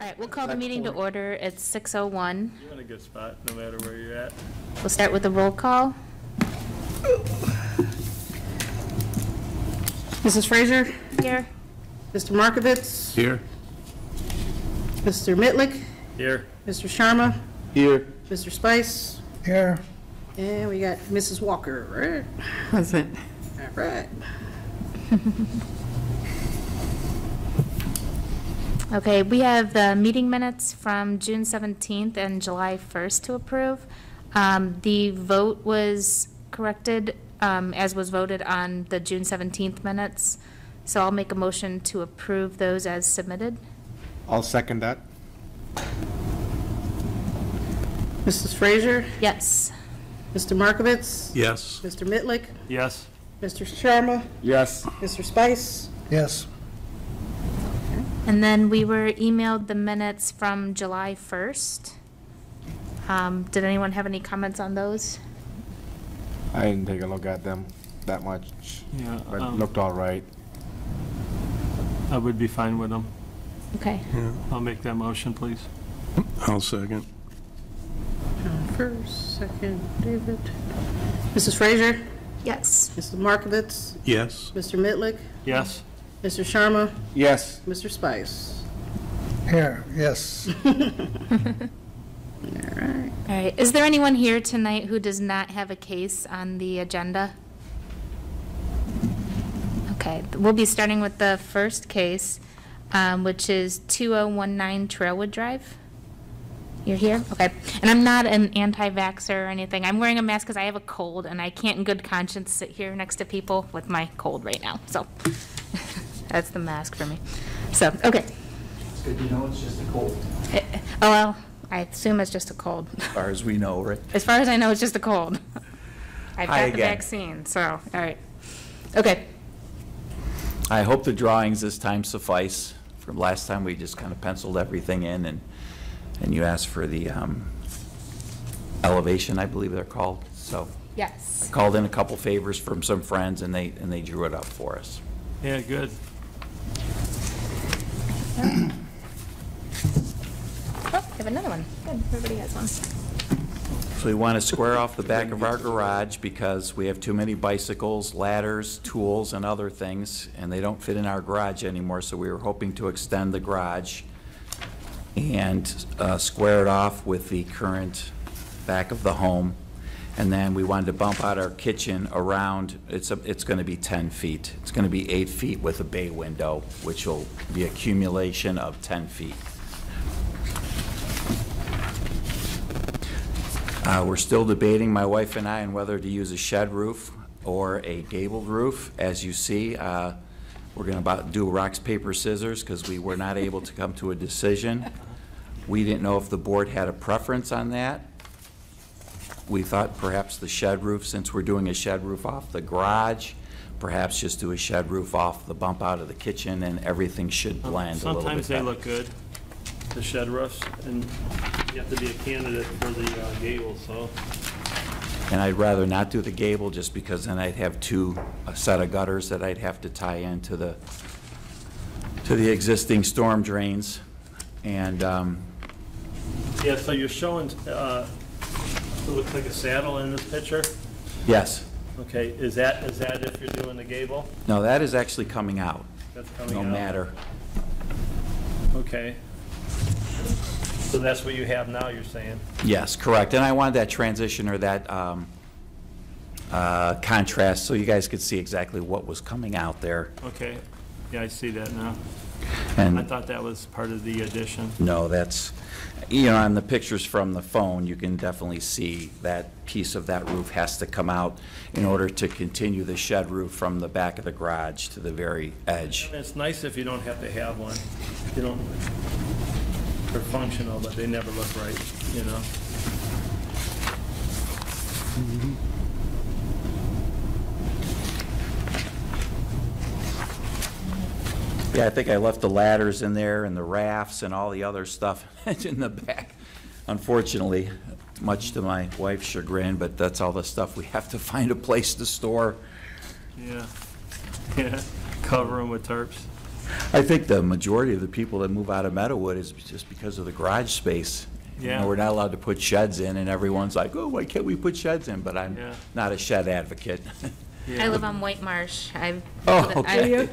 All right, we'll call the meeting to order. It's 6:01. You're in a good spot, no matter where you're at. We'll start with the roll call. Mrs. Fraser? Here. Mr. Markovitz? Here. Mr. Mitlick? Here, Mr. Sharma? Here. Mr. Spice? Here. And we got Mrs. Walker, That's it. right? All right. Okay, we have the meeting minutes from June 17th and July 1st to approve. Um, The vote was corrected, um, as was voted on the June 17th minutes. So I'll make a motion to approve those as submitted. I'll second that. Mrs. Frazier? Yes. Mr. Markovitz? Yes. Mr. Mitlick? yes, Mr. Sharma? Yes. Mr. Spice? Yes. And then we were emailed the minutes from July 1st. Um, Did anyone have any comments on those? I didn't take a look at them that much, yeah, but it um, looked all right. I would be fine with them. Okay. I'll make that motion, please. I'll second. John First, second, David. Mrs. Frazier? Yes. Mr. Markovitz? Yes. Mr. Mitlick? Yes, Mr. Sharma? Yes. Mr. Spice? Here, yes. All right. All right, is there anyone here tonight who does not have a case on the agenda? Okay, we'll be starting with the first case, um, which is 2019 Trailwood Drive. You're here? Okay. And I'm not an anti-vaxxer or anything. I'm wearing a mask because I have a cold, and I can't in good conscience sit here next to people with my cold right now, so that's the mask for me. So, okay. It's good to know it's just a cold, Eh, eh, Oh, well, I assume it's just a cold. as far as we know, right? As far as I know, it's just a cold. I've Hi got the again. vaccine, so, all right. Okay, I hope the drawings this time suffice. From last time, we just kind of penciled everything in, and, and you asked for the um, elevation, I believe they're called. So yes. I called in a couple favors from some friends, and they, and they drew it up for us. yeah, good. Oh, I have another one. Good, everybody has one. So we want to square off the back of our garage because we have too many bicycles, ladders, tools, and other things, and they don't fit in our garage anymore, so we were hoping to extend the garage and uh, square it off with the current back of the home. And then we wanted to bump out our kitchen around, it's, a- it's going to be 10 feet. It's going to be eight feet with a bay window, which will be accumulation of 10 feet. Uh, We're still debating, my wife and I, on whether to use a shed roof or a gabled roof. As you see, uh, we're going to about do rocks, paper, scissors, because we were not able to come to a decision. We didn't know if the board had a preference on that. We thought perhaps the shed roof, since we're doing a shed roof off the garage, perhaps just do a shed roof off the bump out of the kitchen, and everything should blend a little bit Sometimes they better. look good, the shed roofs, and you have to be a candidate for the uh, gable, so, And I'd rather not do the gable, just because then I'd have two, a set of gutters that I'd have to tie into the, to the existing storm drains. And, um, yeah, so you're showing, uh, it looks like a saddle in this picture? yes, Okay, is that, is that if you're doing the gable? no, that is actually coming out, That's coming out? no matter. Okay. So that's what you have now, you're saying? Yes, correct. And I wanted that transition or that um, uh, contrast, so you guys could see exactly what was coming out there. Okay, yeah, I see that now. I thought that was part of the addition. No, that's, you know, on the pictures from the phone, you can definitely see that piece of that roof has to come out in order to continue the shed roof from the back of the garage to the very edge. It's nice if you don't have to have one. You don't, they're functional, but they never look right, you know? Mm-hmm. Yeah, I think I left the ladders in there and the rafts and all the other stuff in the back. Unfortunately, much to my wife's chagrin, but that's all the stuff we have to find a place to store. Yeah. Yeah, cover them with tarps. I think the majority of the people that move out of Meadowood is just because of the garage space. You know, Yeah. We're not allowed to put sheds in, and everyone's like, oh, why can't we put sheds in? But I'm Yeah. not a shed advocate. Yeah. I live on White Marsh. I've. Oh, I- okay.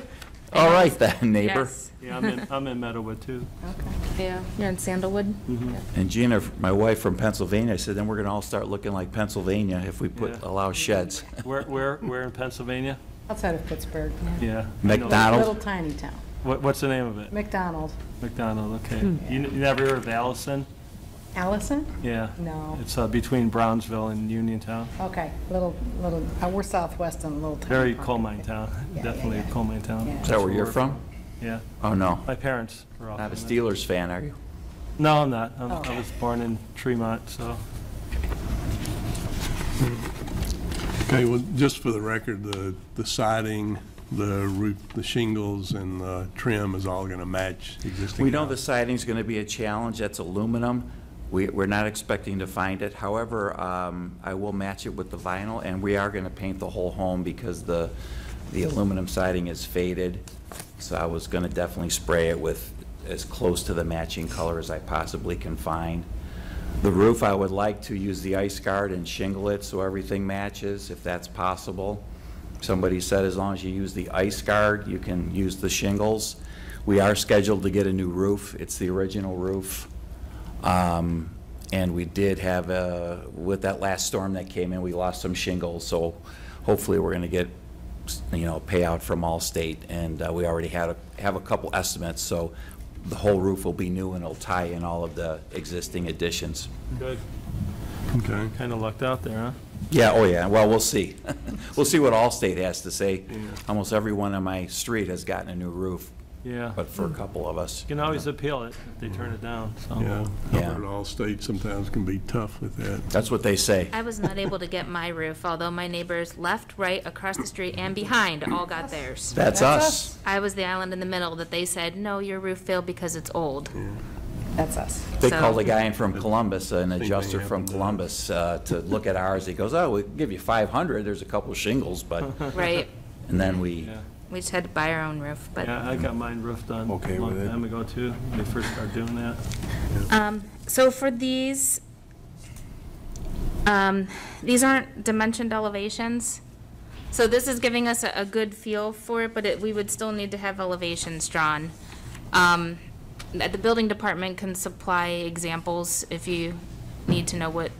All right then, neighbor. Yes. Yeah, I'm in, I'm in Meadowood too. Okay. Yeah. You're in Sandalwood? Mhm. And Gina, my wife from Pennsylvania, I said, then we're gonna all start looking like Pennsylvania if we put, Yeah. allow sheds. Where, where, where in Pennsylvania? Outside of Pittsburgh. Yeah. I know. McDonald? Little tiny town. What, what's the name of it? McDonald. McDonald, okay. Hmm. You n- you never heard of Allison? Allison? Yeah. No. It's uh, between Brownsville and Uniontown. Okay, little, little, uh, we're southwest in a little town. Very coal mine town, Yeah, yeah, definitely a yeah. coal mine town. Yeah. Is that where you're from? Yeah. Oh, no. My parents were all Not a from Steelers fan, are you? No, I'm not. I'm- I Okay. was born in Tremont, so. Okay, well, just for the record, the, the siding, the roof, the shingles and the trim is all going to match existing We know the house. siding's gonna be a challenge, that's aluminum. We, we're not expecting to find it. However, um, I will match it with the vinyl, and we are gonna paint the whole home because the, the aluminum siding is faded. So I was gonna definitely spray it with as close to the matching color as I possibly can find. The roof, I would like to use the ice guard and shingle it so everything matches, if that's possible. Somebody said as long as you use the ice guard, you can use the shingles. We are scheduled to get a new roof. It's the original roof. Um, And we did have, uh, with that last storm that came in, we lost some shingles, so hopefully we're going to get, you know, payout from Allstate. And uh, we already had, a- have a couple estimates, so the whole roof will be new and it'll tie in all of the existing additions. Good. Okay. Kind of lucked out there, huh? Yeah, oh yeah, well, we'll see. We'll see what Allstate has to say. Yeah. Almost everyone on my street has gotten a new roof, Yeah. but for a couple of us. You can always appeal it if they turn it down, so. Yeah, Yeah. I heard Allstate sometimes can be tough with that. That's what they say. I was not able to get my roof, although my neighbors left, right, across the street, and behind all got theirs. That's That's us. I was the island in the middle that they said, no, your roof failed because it's old. That's us. They So- called a guy in from Columbus, an adjuster from happened to- Columbus, uh, to look at ours. He goes, oh, we'll give you 500, there's a couple shingles, but, Right. and then we, Yeah. We just had to buy our own roof, but, Yeah, I got mine roofed done Okay a long with it. time ago too, when they first started doing that. um, so for these, um, these aren't dimensioned elevations. So this is giving us a, a good feel for it, but it, we would still need to have elevations drawn. Um, that the building department can supply examples if you need to know what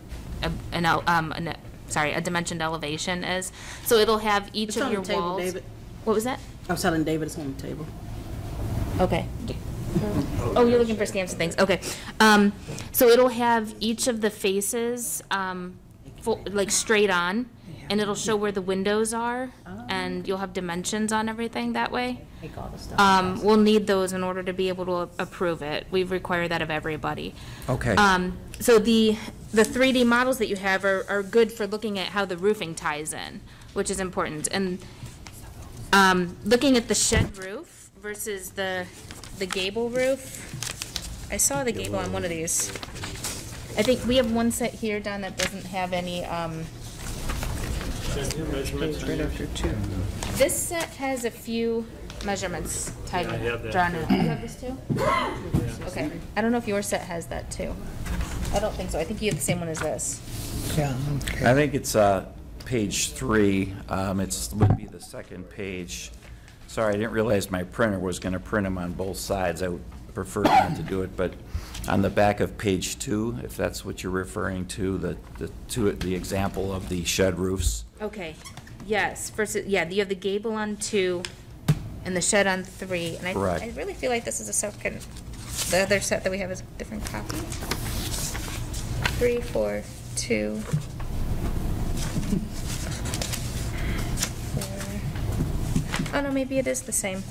a, an, el- um, an, sorry, a dimensioned elevation is. So it'll have each It's of on your the table, walls. David. What was that? I was telling David it's on the table. Okay. Oh, you're looking for stamps and things, okay. Um, so it'll have each of the faces, um, full, like straight on, and it'll show where the windows are, and you'll have dimensions on everything that way. Take all the stuff. Um, we'll need those in order to be able to approve it. We require that of everybody. okay. Um, so the, the 3D models that you have are, are good for looking at how the roofing ties in, which is important. And, um, looking at the shed roof versus the, the gable roof, I saw the gable on one of these. I think we have one set here, Don, that doesn't have any, um, Right after two. this set has a few measurements tied, Yeah, I have that drawn in. You have this too? Okay. I don't know if your set has that too. I don't think so. I think you have the same one as this. Yeah. I think it's uh, page three. Um, It's, would be the second page. Sorry, I didn't realize my printer was going to print them on both sides. I would prefer not to do it, but on the back of page two, if that's what you're referring to, the, the two, the example of the shed roofs. Okay, yes, versus, yeah, you have the gable on two and the shed on three. And I, Correct. I really feel like this is a second, the other set that we have is a different copy. Three, four, two. Oh, no, maybe it is the same.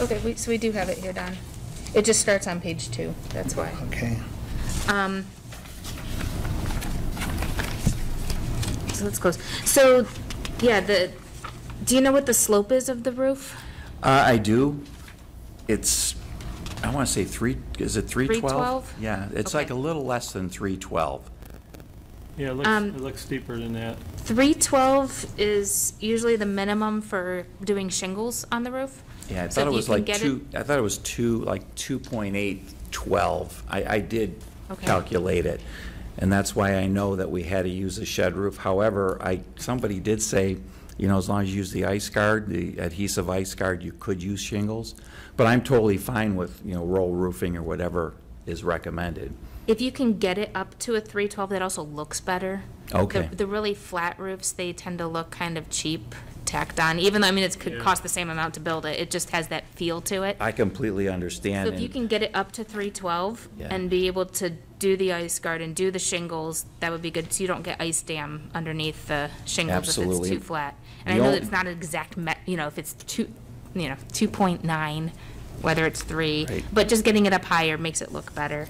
Okay, we, so we do have it here, Don. It just starts on page two, that's why. Okay. Um, so let's close. So, yeah, the, do you know what the slope is of the roof? Uh, I do. It's, I want to say three, is it 312? 312? Yeah, it's like a little less than 312. Yeah, it looks, Um, it looks steeper than that. Three twelve is usually the minimum for doing shingles on the roof. Yeah, I So thought it you was can like get it- two, I thought it was two, like 2.812. I, I did Okay. calculate it, and that's why I know that we had to use a shed roof. However, I, somebody did say, you know, as long as you use the ice guard, the adhesive ice guard, you could use shingles. But I'm totally fine with, you know, roll roofing or whatever is recommended. If you can get it up to a 312, that also looks better. Okay. The, the really flat roofs, they tend to look kind of cheap, tacked on, even though, I mean, it could Yeah. cost the same amount to build it, it just has that feel to it. I completely understand. So if you and- can get it up to 312 Yeah. and be able to do the ice guard and do the shingles, that would be good, so you don't get ice dam underneath the shingles if it's Absolutely. too flat. And I The know ol- that it's not an exact, me- you know, if it's two, you know, 2.9, whether it's three, Right. but just getting it up higher makes it look better.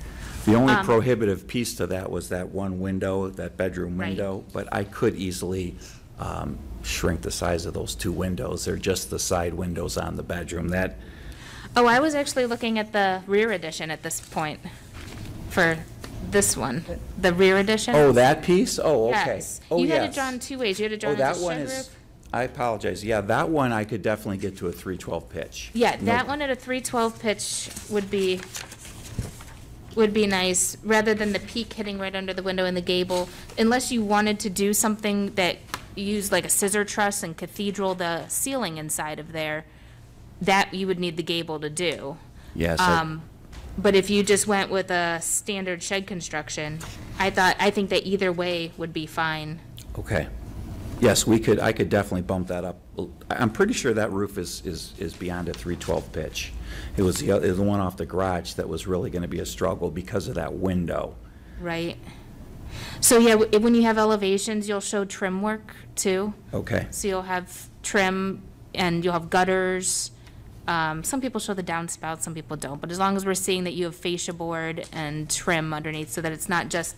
The only Um, prohibitive piece to that was that one window, that bedroom Right. window, but I could easily um, shrink the size of those two windows. They're just the side windows on the bedroom. That, Oh, I was actually looking at the rear addition at this point for this one, the rear addition. oh, that piece? Oh, okay. Yes. Oh, You had it yes. drawn two ways. You had it drawn Oh, that as a one shed is, roof. I apologize. Yeah, that one I could definitely get to a 312 pitch. Yeah, No- that one at a three twelve pitch would be, would be nice, rather than the peak hitting right under the window in the gable. Unless you wanted to do something that used like a scissor truss and cathedral the ceiling inside of there, that you would need the gable to do. Yes, Um, but if you just went with a standard shed construction, I thought, I think that either way would be fine. okay. Yes, we could, I could definitely bump that up. I'm pretty sure that roof is, is, is beyond a 312 pitch. It was the, the one off the garage that was really going to be a struggle because of that window. Right. So yeah, w- when you have elevations, you'll show trim work too. Okay. So you'll have trim and you'll have gutters. Um, some people show the downspouts, some people don't. But as long as we're seeing that you have fascia board and trim underneath, so that it's not just,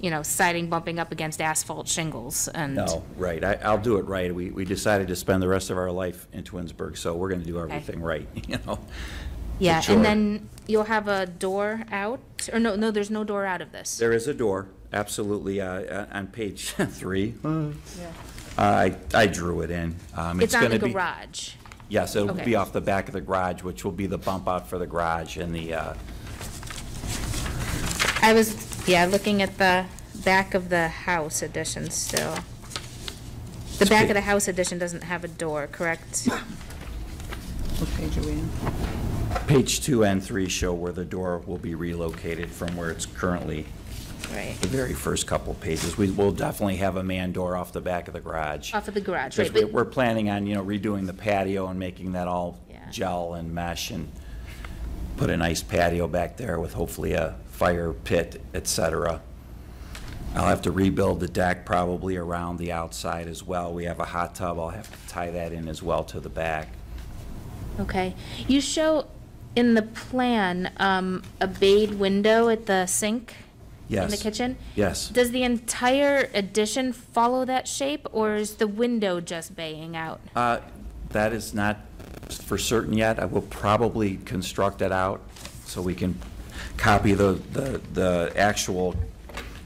you know, siding bumping up against asphalt shingles and. No, right, I, I'll do it right. We, we decided to spend the rest of our life in Twinsburg, so we're gonna do everything right, you know? Yeah, Sure. and then you'll have a door out, or no, no, there's no door out of this. There is a door, absolutely, uh, uh, on page three. I, I drew it in. Um, It's on the gonna be- garage. Yes, it'll Okay. be off the back of the garage, which will be the bump out for the garage and the, uh, I was, yeah, looking at the back of the house addition still. The back of the house addition doesn't have a door, correct? What page are we in? page two and three show where the door will be relocated from where it's currently, Right, the very first couple pages. We will definitely have a man door off the back of the garage. off of the garage, Because right, we- but, we're planning on, you know, redoing the patio and making that all Yeah. gel and mesh and put a nice patio back there with hopefully a fire pit, etc. I'll have to rebuild the deck probably around the outside as well. We have a hot tub, I'll have to tie that in as well to the back. okay. You show in the plan, um, a bayed window at the sink? In the Yes. kitchen? Yes. Does the entire addition follow that shape, or is the window just baying out? Uh, That is not for certain yet. I will probably construct it out so we can copy the, the, the actual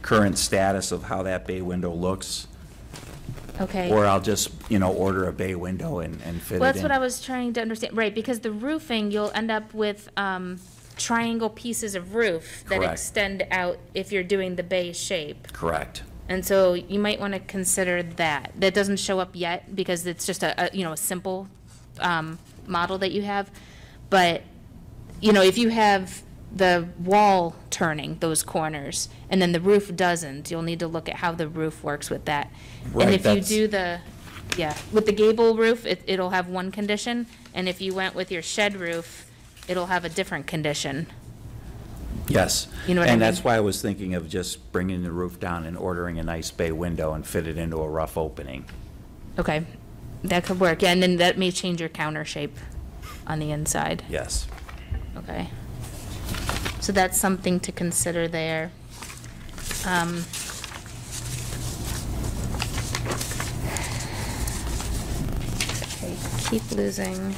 current status of how that bay window looks. Okay. Or I'll just, you know, order a bay window and, and fit it in. Well, that's what I was trying to understand, right, because the roofing, you'll end up with um, triangle pieces of roof that Correct. extend out if you're doing the bay shape. Correct. And so you might want to consider that. That doesn't show up yet because it's just a, a, you know, a simple um, model that you have. But, you know, if you have the wall turning those corners and then the roof doesn't, you'll need to look at how the roof works with that. Right, And if you that's- do the, yeah, with the gable roof, it, it'll have one condition. And if you went with your shed roof, it'll have a different condition. Yes. You know what I And that's mean? why I was thinking of just bringing the roof down and ordering a nice bay window and fit it into a rough opening. Okay, that could work. Yeah, and then that may change your counter shape on the inside. Yes. Okay. So that's something to consider there. Um, keep losing.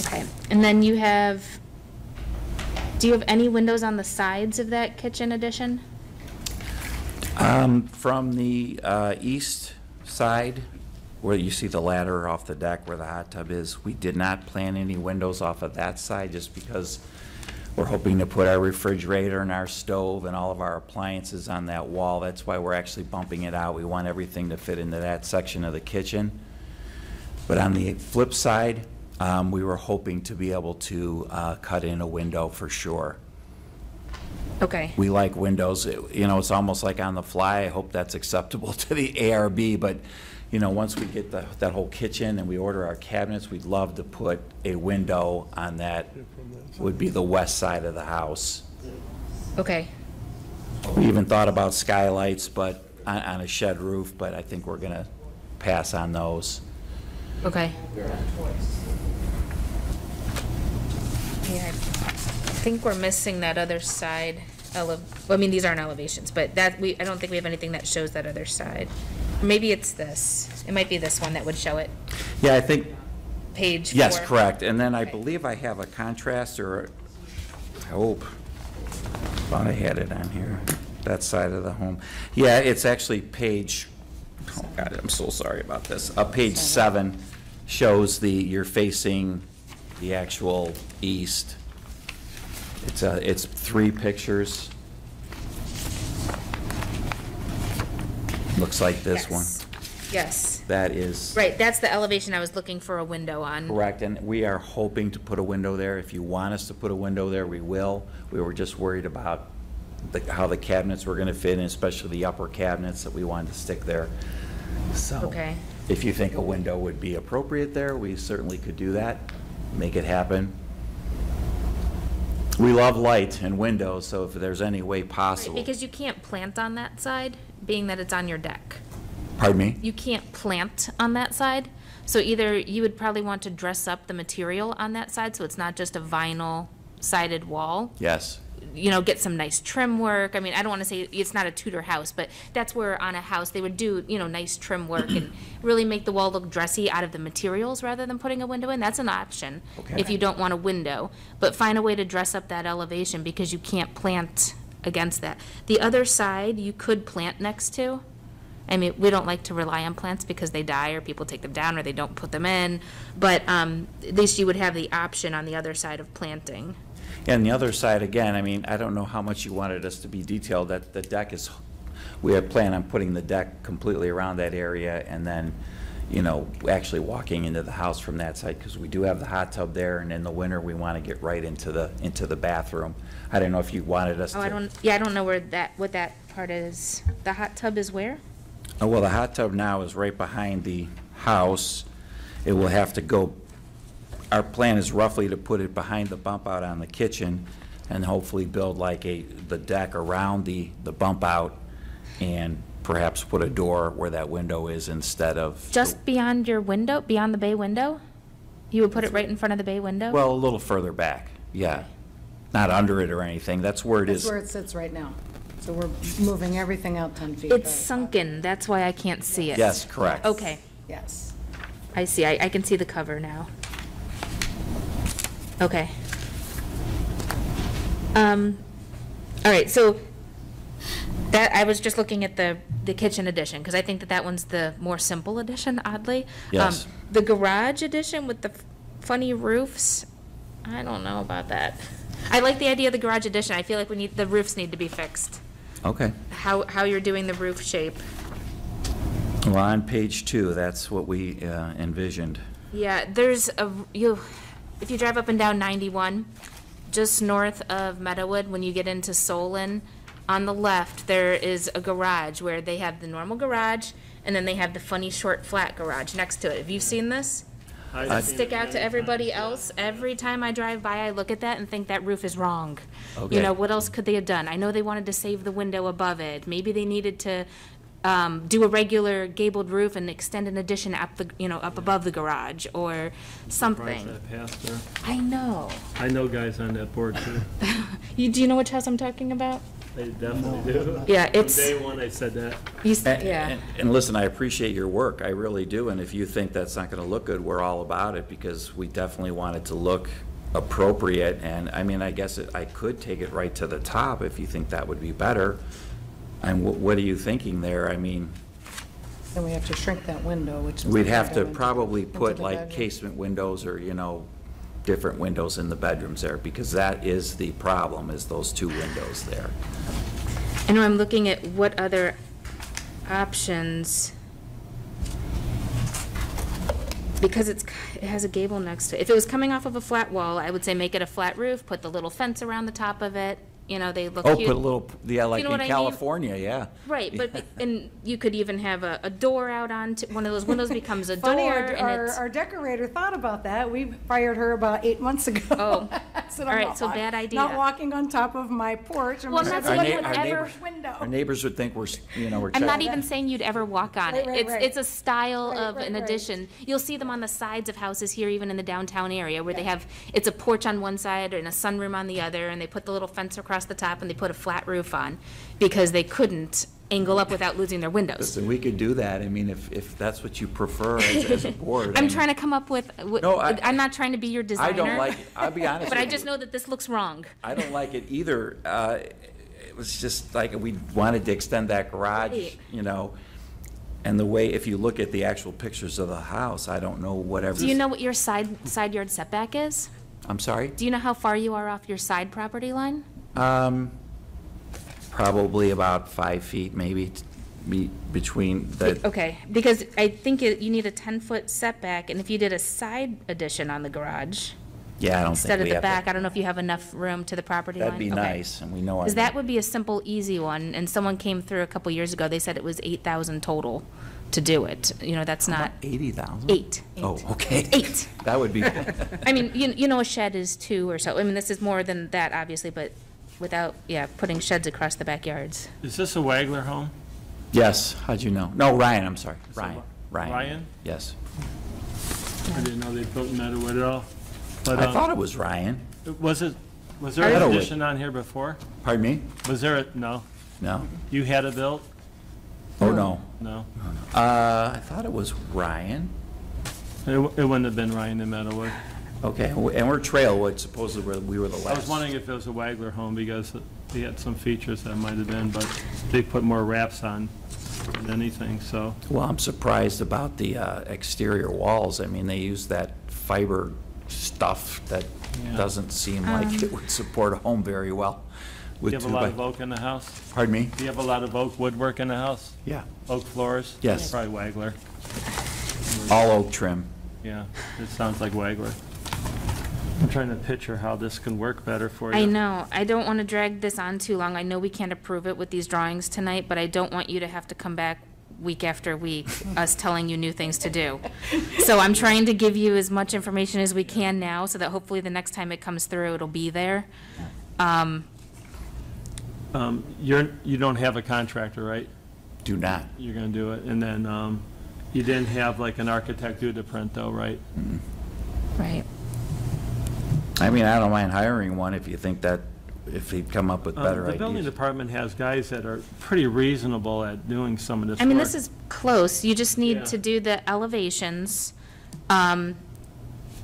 Okay, and then you have, do you have any windows on the sides of that kitchen addition? Um, From the uh, east side, where you see the ladder off the deck where the hot tub is, we did not plan any windows off of that side just because we're hoping to put our refrigerator and our stove and all of our appliances on that wall. That's why we're actually bumping it out. We want everything to fit into that section of the kitchen. But on the flip side, um, we were hoping to be able to uh, cut in a window for sure. Okay. We like windows, It- you know, it's almost like on the fly. I hope that's acceptable to the ARB, but, you know, once we get the, that whole kitchen and we order our cabinets, we'd love to put a window on that, would be the west side of the house. Okay. We even thought about skylights, but, on, on a shed roof, but I think we're gonna pass on those. Okay. Yeah, I think we're missing that other side ele, well, I mean, these aren't elevations, but that, we, I don't think we have anything that shows that other side. Maybe it's this. It might be this one that would show it. Yeah, I think, Page four. yes, correct. And then I Okay. believe I have a contrast, or, I hope, thought I had it on here, that side of the home. Yeah, it's actually page, oh God, I'm so sorry about this. Uh, page seven shows the, you're facing the actual east. It's a, it's three pictures. Looks like this one. Yes. Yes. That is. Right, that's the elevation I was looking for a window on. Correct, and we are hoping to put a window there. If you want us to put a window there, we will. We were just worried about the, how the cabinets were gonna fit, and especially the upper cabinets that we wanted to stick there. So. Okay. If you think a window would be appropriate there, we certainly could do that, make it happen. We love light and windows, so if there's any way Right, possible. Because you can't plant on that side, being that it's on your deck. Pardon me? You can't plant on that side. So either you would probably want to dress up the material on that side, so it's not just a vinyl sided wall. Yes. You know, get some nice trim work. I mean, I don't want to say it's not a Tudor house, but that's where on a house they would do, you know, nice trim work and really make the wall look dressy out of the materials rather than putting a window in. That's an option Okay. if you don't want a window. But find a way to dress up that elevation because you can't plant against that. The other side you could plant next to. I mean, we don't like to rely on plants because they die or people take them down or they don't put them in. But um, at least you would have the option on the other side of planting. And the other side, again, I mean, I don't know how much you wanted us to be detailed, that the deck is, we had planned on putting the deck completely around that area and then, you know, actually walking into the house from that side, because we do have the hot tub there, and in the winter, we want to get right into the, into the bathroom. I don't know if you wanted us to. Oh, I don't, yeah, I don't know where that, what that part is. The hot tub is where? Oh, Well, the hot tub now is right behind the house. It will have to go, our plan is roughly to put it behind the bump out on the kitchen and hopefully build like a, the deck around the, the bump out and perhaps put a door where that window is instead of. Just beyond your window, beyond the bay window? You would put it right in front of the bay window? Well, a little further back, yeah. Not under it or anything. That's where it That's is. where it sits right now. So we're moving everything out 10 feet. It's back. sunken, that's why I can't see it. Yes, correct. Okay, Yes. I see, I, I can see the cover now. Okay. Um, all right, so that, I was just looking at the, the kitchen addition, because I think that that one's the more simple addition, oddly. Um, Yes. The garage edition with the f- funny roofs, I don't know about that. I like the idea of the garage addition. I feel like we need, the roofs need to be fixed. Okay. How, how you're doing the roof shape. Well, on page two, that's what we uh, envisioned. Yeah, there's a, you, if you drive up and down 91, just north of Meadowood, when you get into Solon, on the left, there is a garage where they have the normal garage, and then they have the funny short flat garage next to it. Have you seen this? I've Stick out to everybody else. Every time I drive by, I look at that and think that roof is wrong. Okay. You know, what else could they have done? I know they wanted to save the window above it. Maybe they needed to um, do a regular gabled roof and extend an addition up the, you know, up above the garage or Surprised something. that passed there. I know. I know guys on that board too. You, do you know which house I'm talking about? They definitely do. Yeah, From it's, day one, I said that. you s- And- yeah. And, and listen, I appreciate your work, I really do, and if you think that's not gonna look good, we're all about it, because we definitely want it to look appropriate, and, I mean, I guess it- I could take it right to the top if you think that would be better. And what, what are you thinking there? I mean, Then we have to shrink that window, which is. We'd have to probably put like bedroom. casement windows or, you know, different windows in the bedrooms there, because that is the problem, is those two windows there. I know I'm looking at what other options. Because it's, it has a gable next to it. If it was coming off of a flat wall, I would say make it a flat roof, put the little fence around the top of it, you know, they look Oh, cute. put a little, yeah, like know in what I mean? California, yeah. Right, but, and you could even have a, a door out onto, one of those windows becomes a door, Funny, our, and our, it's, our decorator thought about that. We fired her about eight months ago. Oh. I said, All "I'm right, not so walk- bad idea. Not walking on top of my porch. I'm Well, like, that's "That's what what would I ever- would window. Our neighbors would think we're, s- you know, we're. I'm not trying- even saying you'd ever walk on Right, it. right, It's, right. it's a style Right, of right, an right. addition. You'll see them on the sides of houses here, even in the downtown area, where they have, it's a porch on one side and a sunroom on the other, and they put the little fence across the top and they put a flat roof on, because they couldn't angle up without losing their windows. Listen, we could do that, I mean, if, if that's what you prefer as, as a board. I I'm mean, trying to come up with, No, I- I'm not trying to be your designer. I designer. don't like, I'll be honest But I with just you. know that this looks wrong. I don't like it either. Uh, It was just like, we wanted to extend that garage, Right. you know, and the way, if you look at the actual pictures of the house, I don't know whatever. Do you know what your side, side yard setback is? I'm sorry? Do you know how far you are off your side property line? Um, Probably about five feet, maybe, t- be- between the, Okay, because I think it- you need a 10-foot setback, and if you did a side addition on the garage yeah, I don't instead think of we the have back, I don't know if you have enough room to the property line? That'd be Okay. nice, and we know. our- Because that would be a simple, easy one, and someone came through a couple years ago, they said it was 8,000 total to do it. You know, that's not, Eighty thousand? eight. Oh, okay. Eight. That would be, I mean, you, you know, a shed is two or so, I mean, this is more than that, obviously, but without, yeah, putting sheds across the backyards. Is this a Wagler home? yes, how'd you know? No, Ryan, I'm sorry, Is it Ryan, Ryan. Ryan? Yes. I didn't know they built Meadowood at all. But, I um, thought it was Ryan. Was it, was there an Meadowood. addition on here before? Pardon me? Was there a, no? No? You had it built? Oh, no. No. Uh, I thought it was Ryan. It, w- it wouldn't have been Ryan in Meadowood. Okay, and we're Trailwood, supposedly we're- we were the last. I was wondering if it was a Wagler home because he had some features that might have been, but they put more wraps on than anything, so. Well, I'm surprised about the uh, exterior walls. I mean, they use that fiber stuff that Yeah. doesn't seem like it would support a home very well. Do with you have a two lot by- of oak in the house? Pardon me? Do you have a lot of oak woodwork in the house? Yeah, Oak floors? Yes. Probably Wagler. all oak trim. Yeah, it sounds like Wagler. I'm trying to picture how this can work better for you. I know, I don't want to drag this on too long. I know we can't approve it with these drawings tonight, but I don't want you to have to come back week after week, us telling you new things to do. So I'm trying to give you as much information as we can now, so that hopefully the next time it comes through, it'll be there. Um, Um, You're, you don't have a contractor, right? Do not. You're gonna do it, and then um, you didn't have like an architect do the print though, right? Right. I mean, I don't mind hiring one if you think that, if he'd come up with Um, better The building ideas. department has guys that are pretty reasonable at doing some of this I mean, work. this is close. You just Yeah. need to do the elevations, um,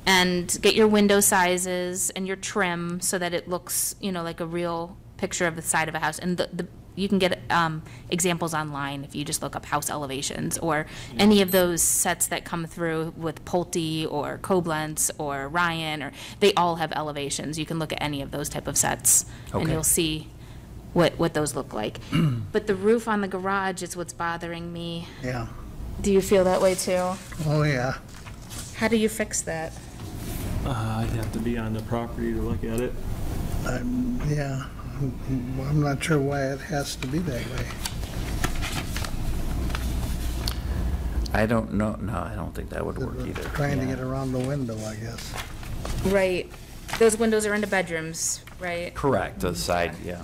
and get your window sizes and your trim so that it looks, you know, like a real picture of the side of a house. And the, the, you can get, um, examples online if you just look up house elevations or any of those sets that come through with Pulte or Koblenz or Ryan, or, they all have elevations. You can look at any of those type of sets and Okay. you'll see what, what those look like. But the roof on the garage is what's bothering me. Yeah, Do you feel that way too? oh, yeah. How do you fix that? Uh, I'd have to be on the property to look at it. I'm- Yeah, I'm I'm not sure why it has to be that way. I don't know, no, I don't think that would work either. Trying to Yeah. get around the window, I guess. Right. Those windows are into bedrooms, right? Correct, the mm-hmm. side, yeah.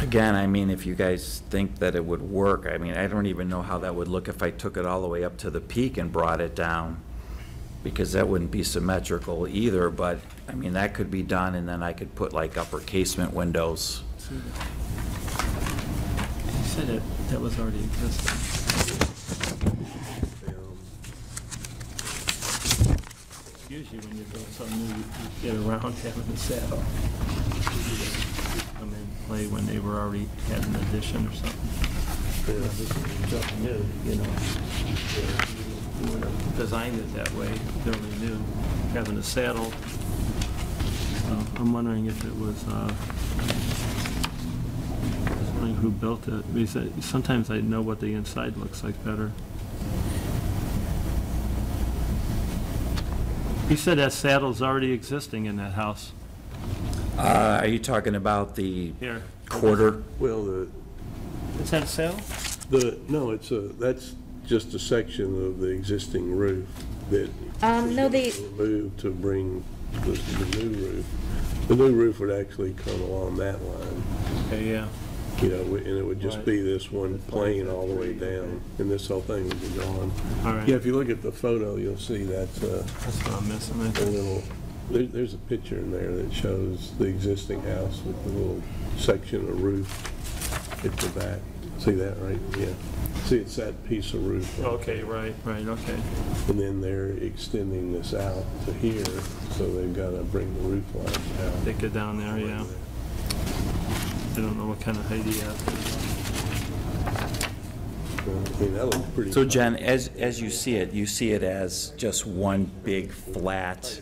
Again, I mean, if you guys think that it would work, I mean, I don't even know how that would look if I took it all the way up to the peak and brought it down, because that wouldn't be symmetrical either, but, I mean, that could be done, and then I could put like upper casement windows. You said that, that was already existing. Usually when you build something new, you you get around having a sale. come in play when they were already had an addition or something. You know, This is something new, you know. You wouldn't have designed it that way, fairly new, having a saddle. Uh, I'm wondering if it was, uh, I was wondering who built it. Because I- sometimes I know what the inside looks like better. He said that saddle's already existing in that house. Uh, Are you talking about the Here. quarter? Well, the, Is that a saddle? the, no, it's a, that's just a section of the existing roof that. Um, no, they- Removed to bring the, the new roof. The new roof would actually come along that line, Okay, yeah. you know, and it would just Right. be this one plane all the way down, and this whole thing would be gone. All right. Yeah, if you look at the photo, you'll see that's uh, That's what I'm missing. I a think. little, there, there's a picture in there that shows the existing house with the little section of roof at the back. See that, right? Yeah. See, it's that piece of roof. right Okay, right, right, okay. And then they're extending this out to here, so they've got to bring the roof line out. Take it down there, yeah. I don't know what kind of height he has. I mean, that looks pretty. So Jen, as, as you see it, you see it as just one big, flat,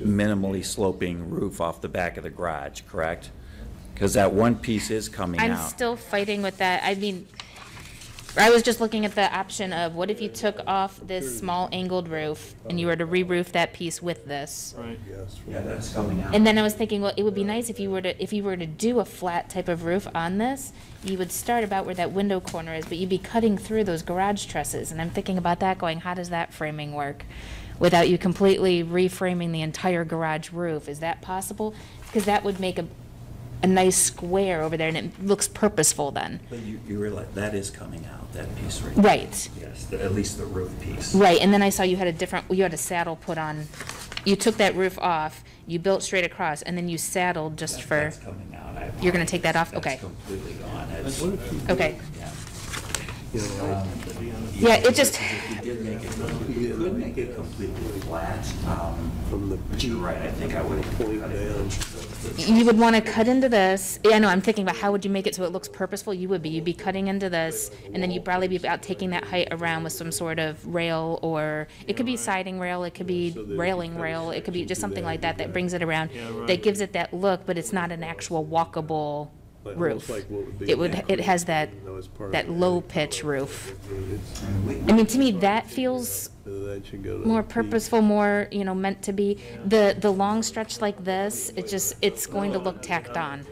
minimally sloping roof off the back of the garage, correct? Because that one piece is coming I'm out. still fighting with that. I mean, I was just looking at the option of what if you took off this small angled roof and you were to re-roof that piece with this? Right. Yes, Yeah, that's coming out. And then I was thinking, well, it would be nice if you were to, if you were to do a flat type of roof on this, you would start about where that window corner is, but you'd be cutting through those garage trusses. And I'm thinking about that, going, how does that framing work? Without you completely reframing the entire garage roof, is that possible? Because that would make a, a nice square over there, and it looks purposeful then. But you, you realize, that is coming out, that piece right Right, Yes, the- at least the roof piece. right, and then I saw you had a different, you had a saddle put on, you took that roof off, you built straight across, and then you saddled just for, That's coming out. I You're gonna take that off? apologize. Okay. That's completely gone. It's- okay. yeah. Um, Yeah, it just, If you did make it, you could make it completely flat. um, from the But you're right, I think I would have point down. You would want to cut into this, yeah, I know, I'm thinking about how would you make it so it looks purposeful? You would be, you'd be cutting into this, and then you'd probably be about taking that height around with some sort of rail, or, it could be siding rail, it could be railing rail, it could be just something like that that brings it around, that gives it that look, but it's not an actual walkable Like, roof. like what would be It would, it has that, You know, as part of that the- low pitch roof. It's- I mean, to me, that feels That should go to. more peak. purposeful, more, you know, meant to be. The, the long stretch like this, it just, it's going to look tacked on.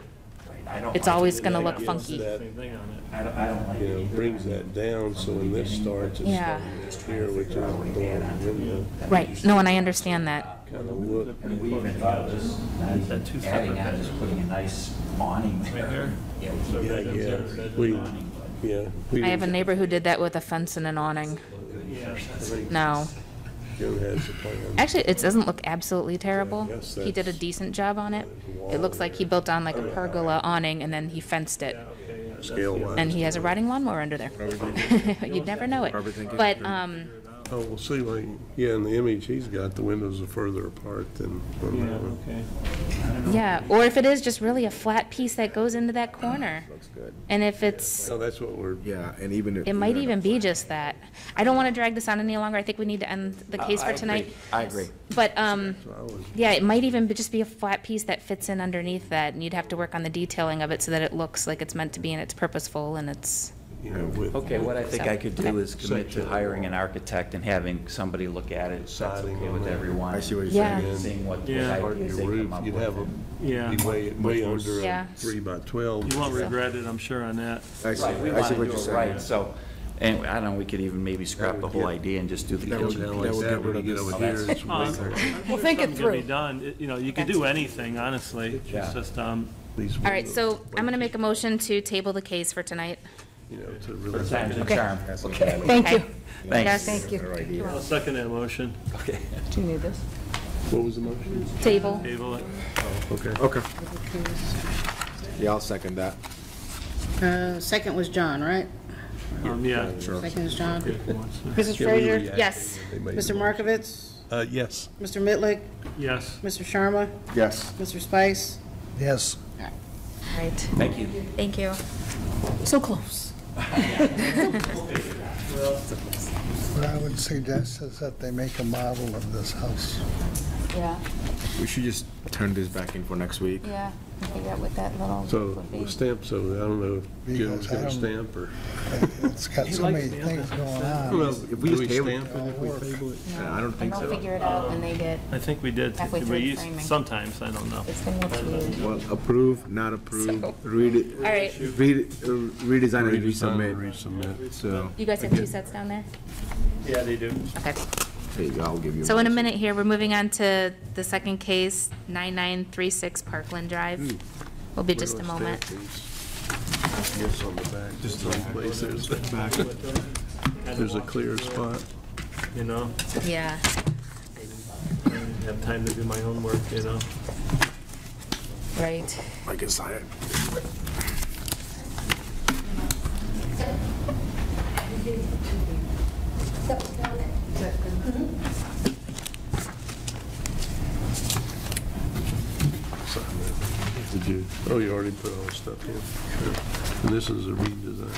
I don't It's like always it. gonna look funky. that, Same thing on it. I don't, I don't like You it know, either. brings that down, so when this starts, it's Yeah. starting here, which is the window. Right, no, and I understand that. Kind of look. And we even thought of just Is that two adding separate on, beds? just putting a nice awning there. here? Yeah, So Yeah, bedrooms yeah, we, awning. yeah. we I have a didn't- neighbor who did that with a fence and an awning. No. Jim has the plan. Actually, it doesn't look absolutely terrible. Yes, He did a that's- decent job on it. It looks like he built on like a pergola awning and then he fenced it. Scale wise. And he has a riding lawnmower under there. You'd never know it. But, um, Oh, we'll see, like, yeah, in the image he's got, the windows are further apart than on Yeah, that one. okay. yeah, or if it is just really a flat piece that goes into that corner. Looks good. And if it's, So that's what we're, Yeah, and even if. it might even be just that. I don't want to drag this on any longer. I think we need to end the case I for agree. tonight. I agree. But, um, I was, yeah, it might even be- just be a flat piece that fits in underneath that, and you'd have to work on the detailing of it so that it looks like it's meant to be and it's purposeful and it's, you know, with. Okay, what I think I could do is commit to hiring an architect and having somebody look at it, if that's Siding okay on with there. everyone. I see what you're Yeah. saying. And Seeing what what Yeah. part of ideas they your roof, come up you'd with. have a, Yeah. be way, way under Yeah. a three by twelve. You won't regret it, I'm sure on that. I see, Right, we I want see to what do you're it saying. right, so, and I don't know, we could even maybe scrap the whole idea and just do the That would, kitchen that piece. would get rid of over here, that's- it's way Um, there. Think it something can be through. done. It- You know, you could do anything, honestly. Yeah. It's just, um, These all right, so I'm gonna make a motion to table the case for tonight. You know, to For really. time and Okay. charm. Okay, Thank you. thanks. Thank you. All right, yeah. I'll second that motion. Okay. Do you need this? What was the motion? Table. Table it. Okay. Okay. Yeah, I'll second that. Uh, second was John, right? Um, yeah. Second is John. If he. Mrs. Frazier? Yes. They made Mr. the- Markovitz? Uh, yes. Mr. Mitlick? Yes. Mr. Sharma? Yes. Mr. Spice? Yes. Right. Thank you. Thank you. So close. What I would suggest is that they make a model of this house. Yeah, We should just turn this back in for next week. yeah. Figure out what that little stamp. So would be. the stamps over there, I don't know if Jim's got a stamp or. It's got so many things going on. Well, If we do just table- stamp it if we table it? I don't And think they'll so. figure it out when they get, I think we did. Halfway We through the used- framing. Sometimes, I don't know. it's been looks weird. Well, approve, not approve, read it. All right. Read, uh, redesign and Redesign and resubmit. resubmit. So, You guys have two sets down there? Yeah, they do. Okay. There you go, I'll give you. So in a minute here, we're moving on to the second case, 9936 Parkland Drive. Hmm. Will be just a moment. Yes, on the back, just one place, there's the back, there's a clear spot. You know, Yeah. I didn't have time to do my own work, you know? Right. I can guess I. Did you, oh, you already put all the stuff in? Sure. And this is a redesign.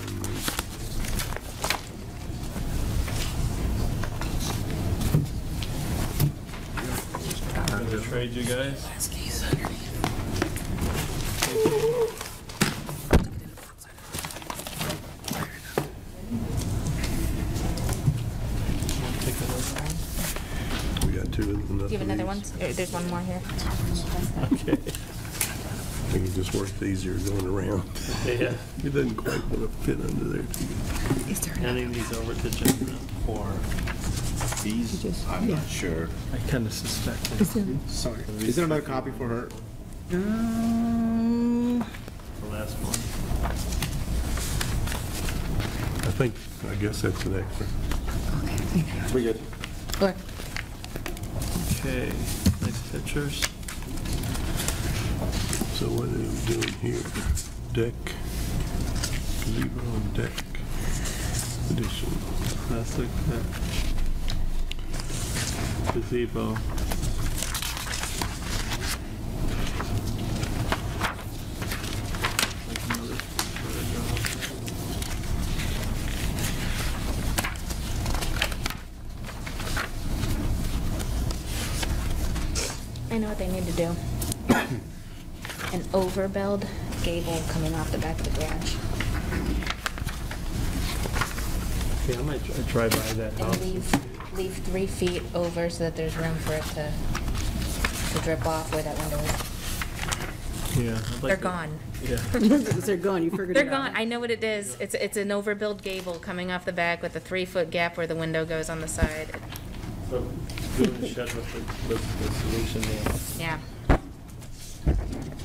I'm trade you guys. Take another one? We got two of them. Do you have another one? Uh, There's one more here. Okay. I think it just works easier going around. Yeah. It doesn't quite want to fit under there. Handing these over to Jim or These, I'm not sure. I kind of suspected Sorry. Is there another copy for her? Um, the last one. I think, I guess that's an extra. Okay. We good. okay. Okay, nice pictures. So what are we doing here? Deck, gazebo and deck addition. Classic uh, gazebo. Like another paragraph. I know what they need to do. An overbuild gable coming off the back of the garage. Yeah, I might try- try by that And house. leave, leave three feet over so that there's room for it to, to drip off where that window is. Yeah. I'd like They're to- gone. Yeah. They're gone, you figured it They're out. gone. I know what it is. It's, it's an overbuild gable coming off the back with a three-foot gap where the window goes on the side. So, doing the shed with the, with the solution there. Yeah.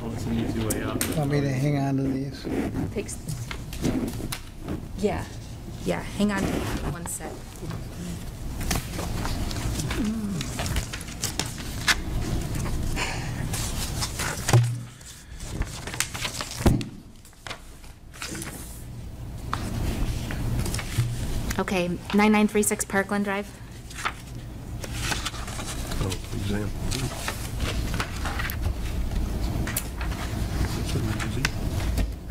Oh, it's an easy way out. Want me to hang on to these? Takes, yeah, yeah, hang on to that one sec. Okay, 9936 Parkland Drive. Oh, example. That's an easy.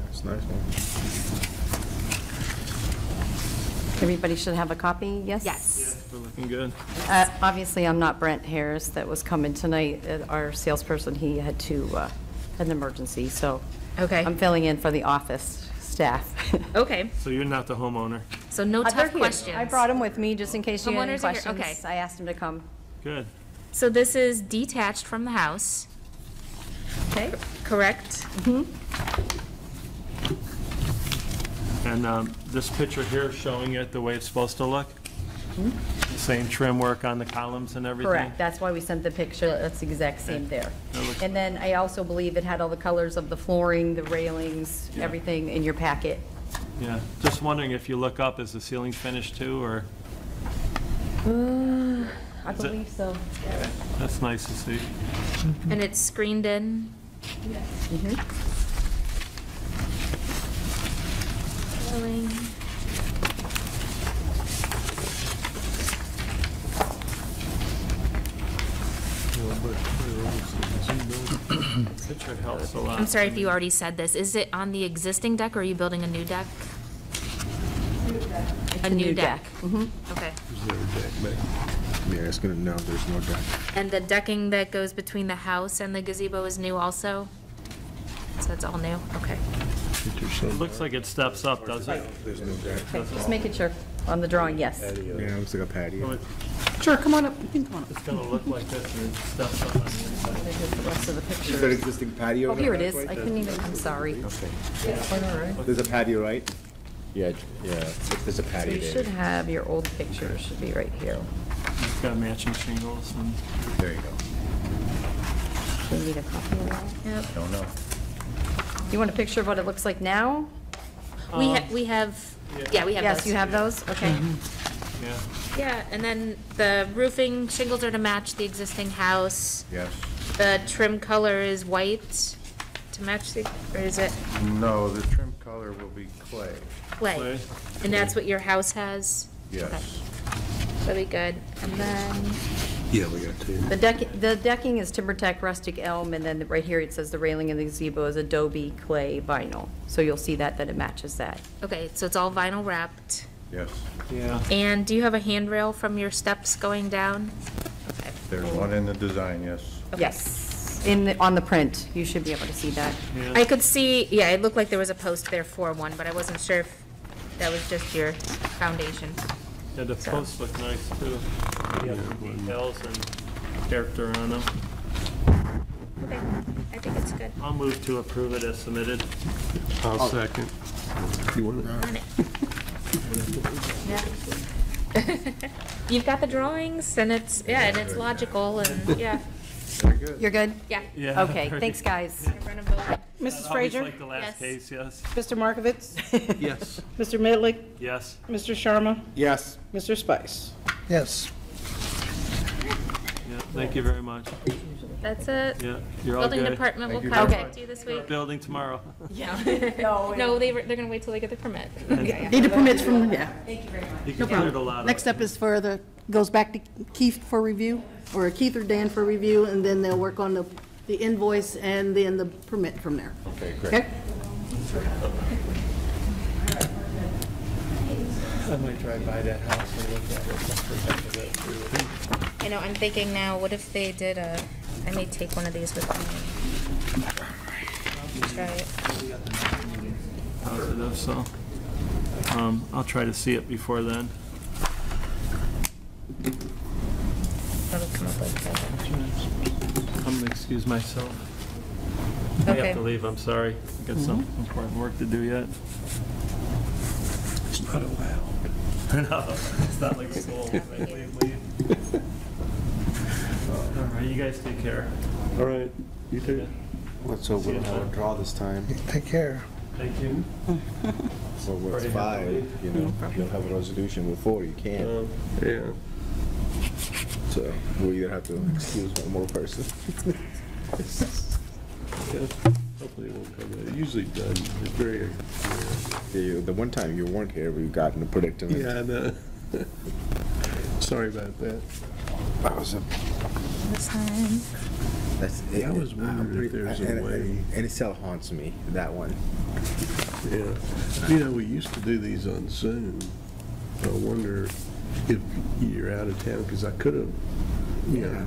It's a nice one. Everybody should have a copy, yes? Yes. We're looking good. Uh, Obviously, I'm not Brent Harris that was coming tonight. Uh, Our salesperson, he had to, uh, had an emergency, so Okay, I'm filling in for the office staff. okay, So you're not the homeowner. so no Uh, they're tough here. questions. I brought him with me just in case you had any Homeowners are here, questions. okay. I asked him to come. Good. So this is detached from the house, Okay? correct? And um, this picture here showing it the way it's supposed to look? Same trim work on the columns and everything? Correct, that's why we sent the picture, that's the exact same there. That looks- And then I also believe it had all the colors of the flooring, the railings, Yeah. everything in your packet. Yeah, just wondering if you look up, is the ceiling finished too, or, I Is it- believe so. that's nice to see. And it's screened in? Ceiling. You know, Picture a lot. I'm sorry if you already said this. Is it on the existing deck or are you building a new deck? A new deck? Mm-hmm. Okay. Is there a deck back? Yeah, it's gonna, no, there's no deck. And the decking that goes between the house and the gazebo is new also? So it's all new? Okay. Picture It looks like it steps up, does it? There's no deck. Okay, Just making sure, on the drawing, yes. Yeah, it looks like a So patio. it- Sure, come on up, you can come on up. It's gonna look like this and it steps up on the inside. Here's the rest of the Is picture. there existing patio? Oh, here it is. I couldn't even, I'm sorry. okay There's a patio, right? Yeah, yeah, there's a So patio you should have, your old picture should be right here. It's got matching shingles and There you go. Do you need a copy of that? Yep. Don't know. You want a picture of what it looks like now? We Um, ha, we have, yeah, we have Yes, you have those? Okay. Yeah, Yeah, and then the roofing shingles are to match the existing house. Yes. The trim color is white to match the, or is it No, the trim color will be clay. clay? Clay. And that's what your house has? Yes. Okay. That'd be good. And then, Yeah, we got two. The deck, the decking is TimberTech rustic elm, and then right here it says the railing and the gazebo is adobe clay vinyl. So you'll see that, that it matches that. okay, so it's all vinyl wrapped. Yes. yeah. And do you have a handrail from your steps going down? Okay. There's one in the design, yes. Yes. In, the- on the print, you should be able to see that. I could see, yeah, it looked like there was a post there for one, but I wasn't sure if that was just your foundation. Yeah, the posts look nice too. You have the details and character on them. Okay, I think it's good. I'll move to approve it as submitted. I'll second. You want it? On it. Yeah. You've got the drawings and it's, yeah, and it's logical and, yeah, You're good? yeah. Yeah. Okay, thanks, guys. We're gonna vote. Mrs. Always Frazier? like the last Yes. case, yes. Mr. Markovitz? Yes. Mr. Midley? Yes. Mr. Sharma? Yes. Mr. Spice? Yes. Yeah, thank you very much. That's it. Yeah, you're all Building good. department will Thank you. contact Okay. you this week. Building tomorrow. No, they, were- they're gonna wait till they get the permit. Need the permits from, yeah. Thank you can clear a lot of Next it. step is for the, goes back to Keith for review, or Keith or Dan for review, and then they'll work on the, the invoice and then the permit from there. Okay, great. Okay? I might drive by that house and look at it. I know, I'm thinking now, what if they did a, I may take one of these with me. Try it. Positive, so, um, I'll try to see it before then. That'll come up like that. I'm gonna excuse myself. I Okay. have to leave, I'm sorry. I Got some important work to do yet. It's not allowed. No, it's not like school. Right, leave, leave. All right, you guys take care. All right, you too. Let's hope we don't have a draw this time. Take care. Thank you. So what's Already have five, to you know, you'll have a resolution with four, you can't. Um, Yeah. So we either have to excuse one more person. Yeah. Hopefully it won't come out. It usually done, It's very, rare. Yeah, you- The one time you weren't here, we got in a predicament. yeah, I know. Sorry about that. That was a, This time. that's. I was I'm wondering if pretty- there's a and- way- And it still haunts me, that one. Yeah. You know, we used to do these on Zoom. I wonder if you're out of town, because I could have, you know,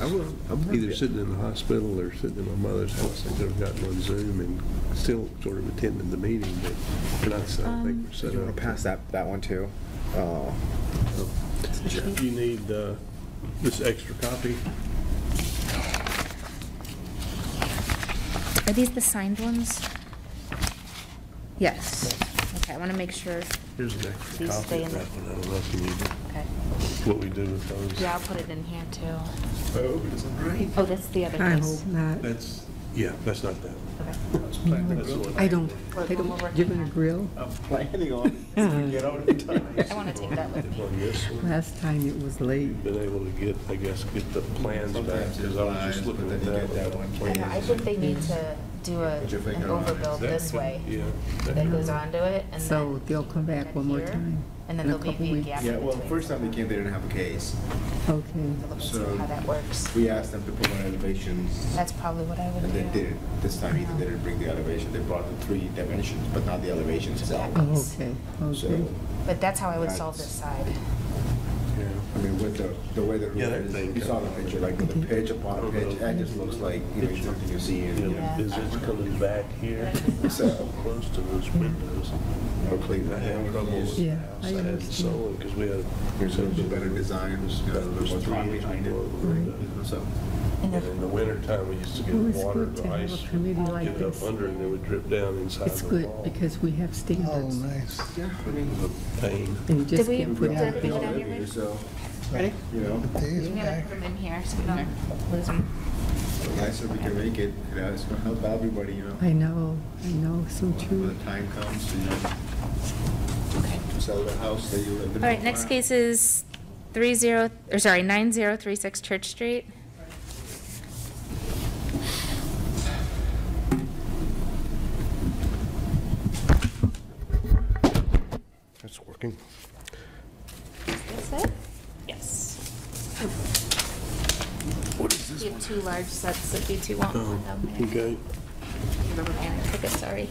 I I will- was I will either sitting in the hospital or sitting in my mother's house. I could have gotten on Zoom and still sort of attended the meeting, but we're not, I think we're set You up. wanna pass that, that one too? Oh, You need uh, this extra copy? Are these the signed ones? Yes. Okay, I want to make sure. Here's an extra These copy stay of that one. I don't know if you need it. Okay. what we do with those. Yeah, I'll put it in here too. Oh, that's the other I case. hope not. That's, yeah, that's not that one. Mm-hmm. That's the one. I don't, I We'll don't, work you're on gonna that. grill? I'm planning on it. Get out of time. I want to take that with me. On this one. Last time it was late. been able to get, I guess, get the plans back, because I was just looking at that one. I know, I think they need to do a, an finger on it. overbuild this way Yeah. that goes onto it, and then. So they'll come back one more here, time And then in a there'll be couple a weeks. gap Yeah, well, between. first time they came, they didn't have a case. Okay. So Let's see so- how that works. We asked them to put on elevations, That's probably what I would and they didn't. This time either they uh-huh. didn't bring the elevation, they brought the three dimensions, but not the elevation itself. Oh, okay, So, okay. But that's how I would solve this side. I mean, with the, the way the Yeah, roof that thing is, you saw the picture, like with the pitch upon pitch, that just looks like, you know, something you see in, you know, Yeah, Is it coming back here? So- So close to those windows. Oakley. I had trouble with Yeah, the I house I had understand. sold, because we had. Here's a little bit better design, there's, you know, a little more thought behind it. So, And in the wintertime, we used to get Well, it's water, good to the have ice, a committee like get it up this. under and it would drip down inside It's the good wall. because we have Oh, standards nice. yeah, I mean, It was a pain. and you Did just we, can't put did out I put it there. on your so, Ready? you know, These I'm gonna back. put them in here so we don't lose them. nice if we can make it, you know, it's gonna help everybody, you know. I know, I know, so When true. the time comes, you know, Okay. sell the house that you live in. All right, next case is three zero, or sorry, nine zero three six Church Street. That's working. That's it? Yes. What is this We have two large sets if you two want oh, one down there. Okay, Rubber band, I took sorry.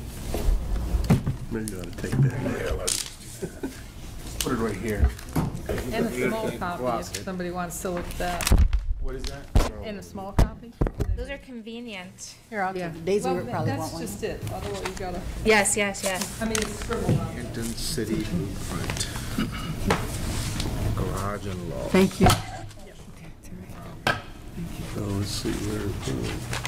maybe you ought to take that. Put it right here. And a small copy, if somebody wants to look at that. What is that? In a oh. small copy? Those are convenient. Here, I'll Yeah, take it. Daisy Well, would probably that's want one. just it, otherwise you gotta, Yes, yes, yes. I mean, it's scribbled on. Hinton City Blueprint. Garage and loft. Thank you. So let's see where,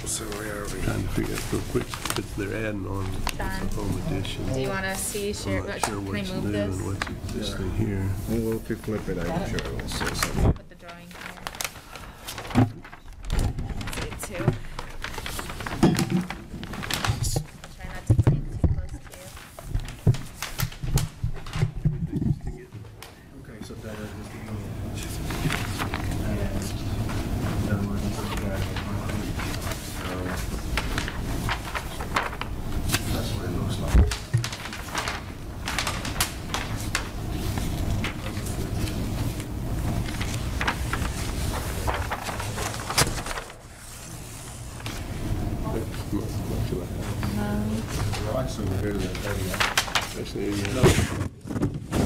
So where are we? trying to figure out real quick, if they're adding on John. home addition. Do you want to see, share, I'm not sure can I what's move new this? and what's existing here. Well, if you flip it, I'm sure it'll say something. Put the drawing here. See it try not to bring it too close to you. Okay, so that is the image. And then we're gonna put that on. So, That's what it looks like. That's not much of a house. Right, so we're here to the area. Especially, uh,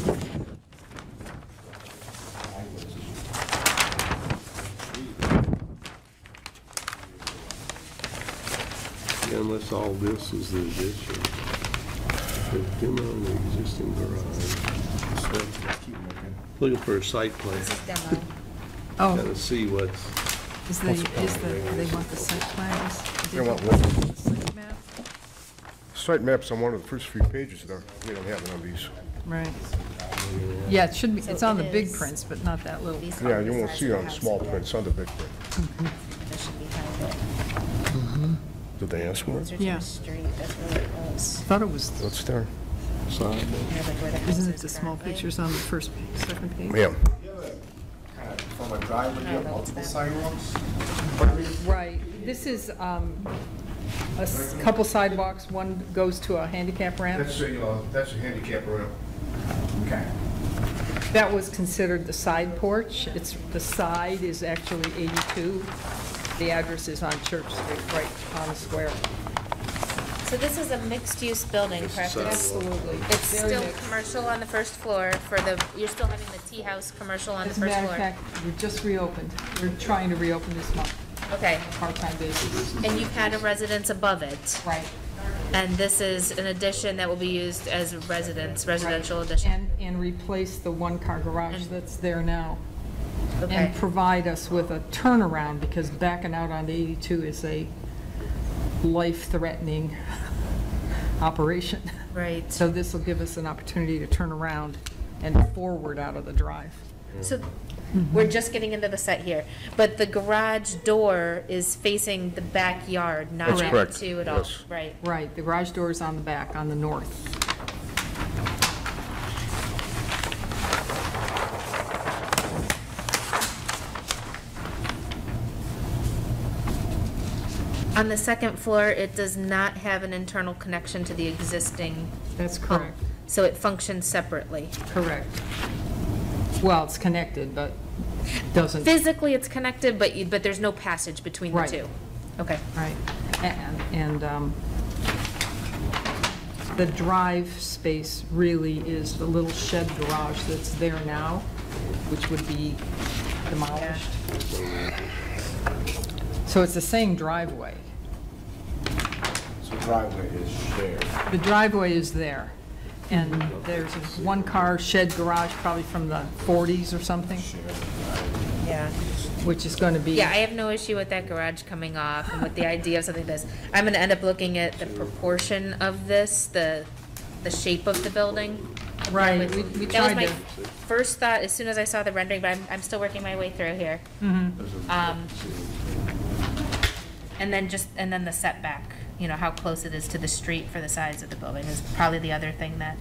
yeah, all this is the addition. The demo on the existing garage. Keep looking. Looking for a site plan, This is demo. Oh, kind of see what's, is the, is the, they want the site plans? They want what? Site map? Site maps on one of the first few pages there. We don't have it on these. Right. Yeah, it should be, So it's on the it big is- prints, but not that little. These Yeah, you the won't size see of it the on house small here. print, it's on the big print. That should be kind of Did they ask for it. Those are Yeah. the street, that's where it was. Thought it was, What's there? side. Kind of like where the house isn't it is the small currently. pictures on the first, pa- second page? Yeah. From a driveway, you have No, that's multiple that. sidewalks? Right, this is um, a s- couple sidewalks, one goes to a handicap ramp. That's a, uh, that's a handicap ramp. Okay. That was considered the side porch. It's, the side is actually 82. The address is on Church Street, right on the square. So this is a mixed-use building, correct? Uh, Absolutely. It's Very still mixed. commercial on the first floor for the, you're still having the tea house commercial on the As a first matter of floor? fact, we just reopened. We're trying to reopen this month, Okay, part-time basis. and you've had a residence above it, Right. and this is an addition that will be used as a residence, residential addition? And, and replace the one-car garage that's there now. Okay, And provide us with a turnaround, because backing out on 82 is a life-threatening operation. right. So this will give us an opportunity to turn around and forward out of the drive. So we're just getting into the set here, but the garage door is facing the backyard, not That's correct, into it all, yes. right? Right, the garage door is on the back, on the north. On the second floor, it does not have an internal connection to the existing That's home. correct, So it functions separately. correct. Well, it's connected, but doesn't, Physically, it's connected, but you, but there's no passage between the Right. two. Okay. right. And, and um, the drive space really is the little shed garage that's there now, which would be demolished. So it's the same driveway. So driveway is shared. The driveway is there, and there's a one-car shed garage, probably from the 40s or something, Yeah. which is going to be... Yeah, I have no issue with that garage coming off and with the idea of something like this. I'm gonna end up looking at the proportion of this, the, the shape of the building. Right, That was- we- we That was tried my to- first thought, as soon as I saw the rendering, but I'm, I'm still working my way through here. Um, And then just, and then the setback, you know, how close it is to the street for the size of the building is probably the other thing that,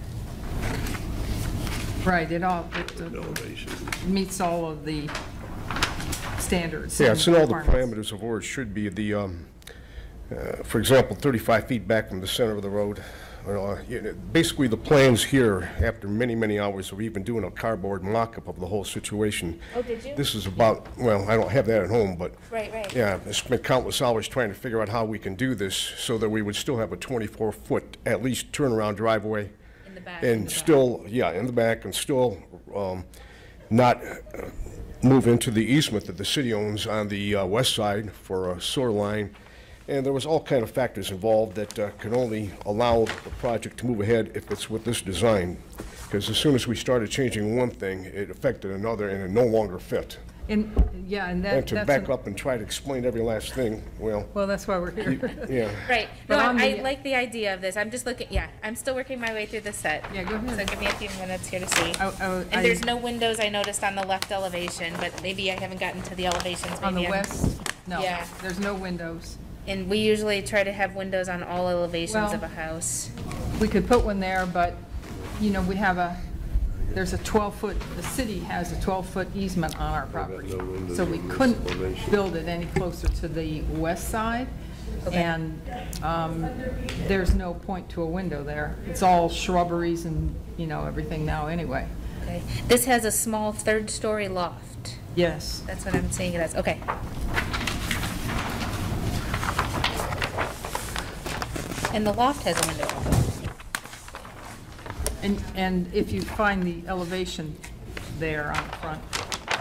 Right, it all, it uh, Elevation. meets all of the standards. Yeah, and it's in all the requirements. parameters of where it should be. The, um, uh, for example, 35 feet back from the center of the road. Uh, Basically, the plans here, after many, many hours of even doing a cardboard mock-up of the whole situation. Oh, did you? This is about, well, I don't have that at home, but. Right, right. Yeah, I spent countless hours trying to figure out how we can do this so that we would still have a 24-foot, at least turnaround driveway. In the back, And the back. still, yeah, in the back, and still um, not uh, move into the easement that the city owns on the uh, west side for a sewer line. And there was all kind of factors involved that uh, could only allow the project to move ahead if it's with this design. Because as soon as we started changing one thing, it affected another, and it no longer fit. And, yeah, and that, And to that's... back an- up and try to explain every last thing, well, Well, that's why we're here. yeah. Right. No, But I, on I the- like the idea of this. I'm just looking, yeah, I'm still working my way through the set. Yeah, go ahead. So give me a few minutes here to see. I- I- I- And there's no windows I noticed on the left elevation, but maybe I haven't gotten to the elevations. On the I'm- west, no, Yeah. there's no windows. And we usually try to have windows on all elevations Well- of a house. We could put one there, but, you know, we have a, there's a 12-foot, the city has a 12-foot easement on our property. no windows So we on this couldn't elevation. build it any closer to the west side. And um, there's no point to a window there. It's all shrubberies and, you know, everything now anyway. Okay. This has a small third-story loft. Yes. That's what I'm seeing it as. Okay. And the loft has a window. And, and if you find the elevation there on the front,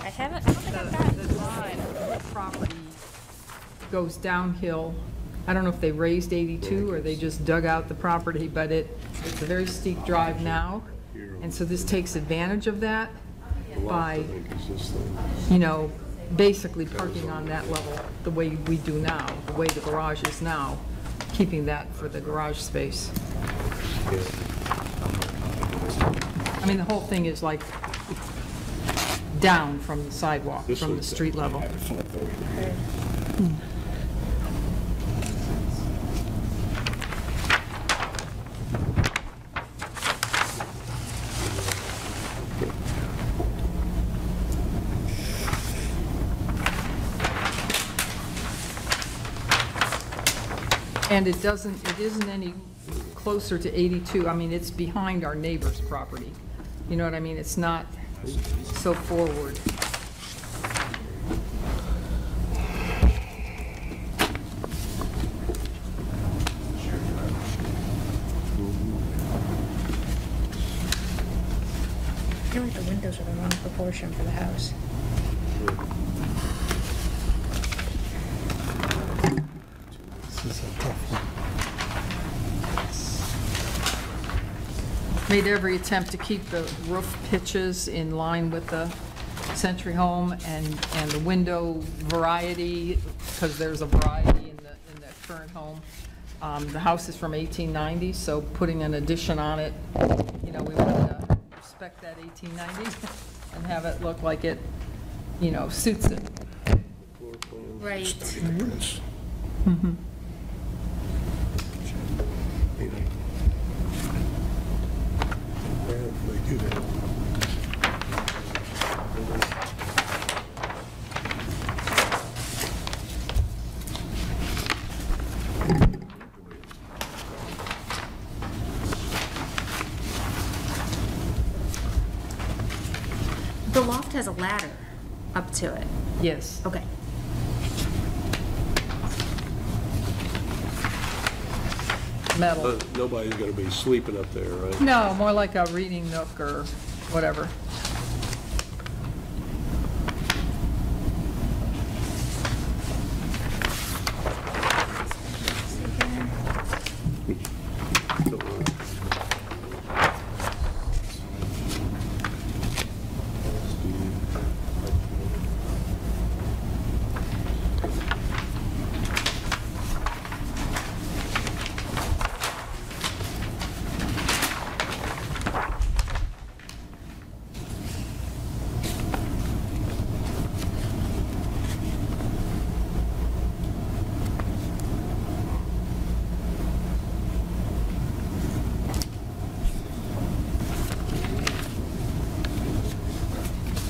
I haven't, I don't think I've got the drive, the property goes downhill. I don't know if they raised 82 or they just dug out the property, but it, it's a very steep drive now. And so this takes advantage of that by, I think it's this thing. you know, basically parking on that level the way we do now, the way the garage is now, keeping that for the garage space. I mean, the whole thing is like down from the sidewalk, from the street level. And it doesn't, it isn't any closer to 82, I mean, it's behind our neighbor's property. You know what I mean? It's not so forward. I feel like the windows are the wrong proportion for the house. Made every attempt to keep the roof pitches in line with the Century Home and, and the window variety, because there's a variety in the, in the current home. Um, The house is from 1890, so putting an addition on it, you know, we wanted to respect that 1890 and have it look like it, you know, suits it. Right. Yeah, they do that. has a ladder up to it. Yes. Okay. Metal. Nobody's gonna be sleeping up there, right? No, more like a reading nook or whatever.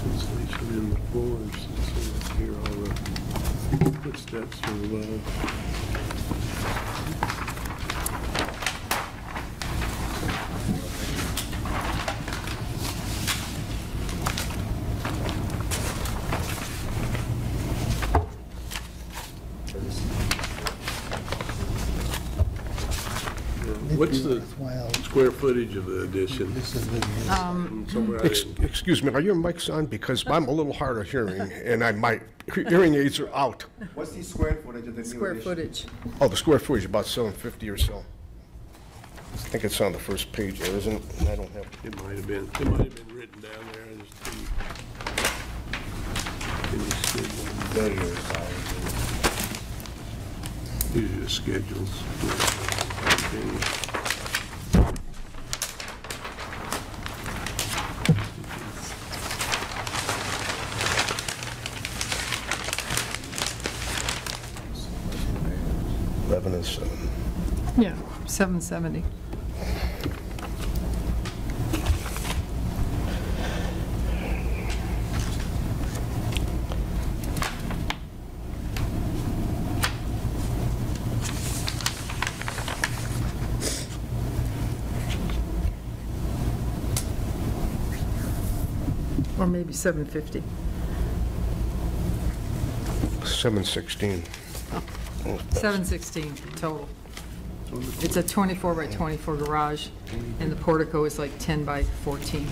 Insulation in the floors, so here all the footsteps are above. What's the Well, square footage of the addition? this is the, um, Somewhere I Ex- didn't- Excuse me, are your mics on? Because I'm a little hard of hearing, and I, my hearing aids are out. What's the square footage of the new Square footage. Oh, the square footage, about 750 or so. I think it's on the first page there, isn't it? I don't have, It might have been, it might have been written down there, I just didn't. didn't see it. There you. These are the schedules. Okay. eleven and seven. Yeah, 770. Or maybe 750. 716. 716 total. It's a 24 by 24 garage, and the portico is like 10 by 14.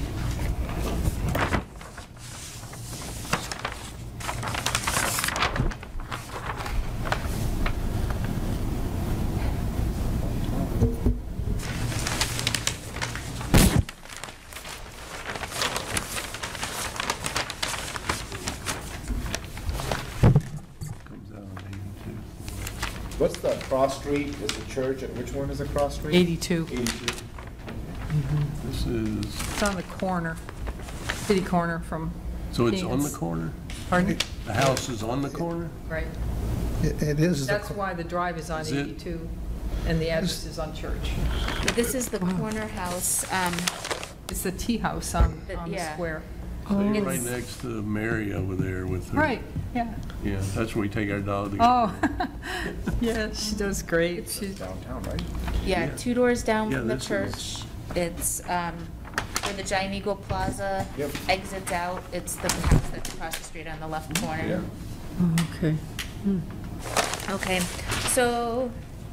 Comes out on 82. What's the cross street? Is the church, and which one is the cross street? 82. 82. This is, It's on the corner, city corner from, so it's on the Yes. corner? pardon? The house is on the corner? Right. it it is, the That's why the drive is on Is it? 82, and the address is on Church. This is the corner house, um, It's the tea house on, The- on the yeah. square. So you're It's- right next to Mary over there with her. Right, yeah. Yeah, that's where we take our dog to get. Oh, yeah, she does great. She's, Downtown, right? yeah, two doors down Yeah, from the this is- church. It's, um, where the Giant Eagle Plaza Yep. exits out. It's the house that's across the street on the left corner. okay. Okay, so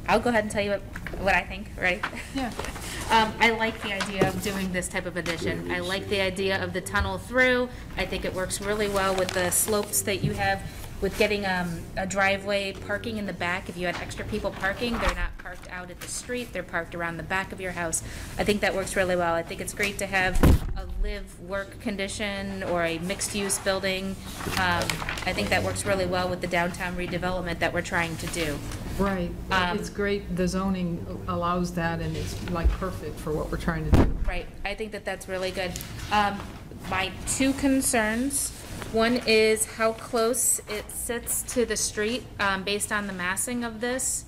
I'll go ahead and tell you what, what I think, right? Yeah. Um, I like the idea of doing this type of addition. I like the idea of the tunnel through. I think it works really well with the slopes that you have with getting, um, a driveway parking in the back. If you had extra people parking, they're not parked out at the street, they're parked around the back of your house. I think that works really well. I think it's great to have a live-work condition or a mixed-use building. Um, I think that works really well with the downtown redevelopment that we're trying to do. Right. Um, It's great, the zoning allows that, and it's like perfect for what we're trying to do. Right, I think that that's really good. Um, my two concerns, one is how close it sits to the street, um, based on the massing of this.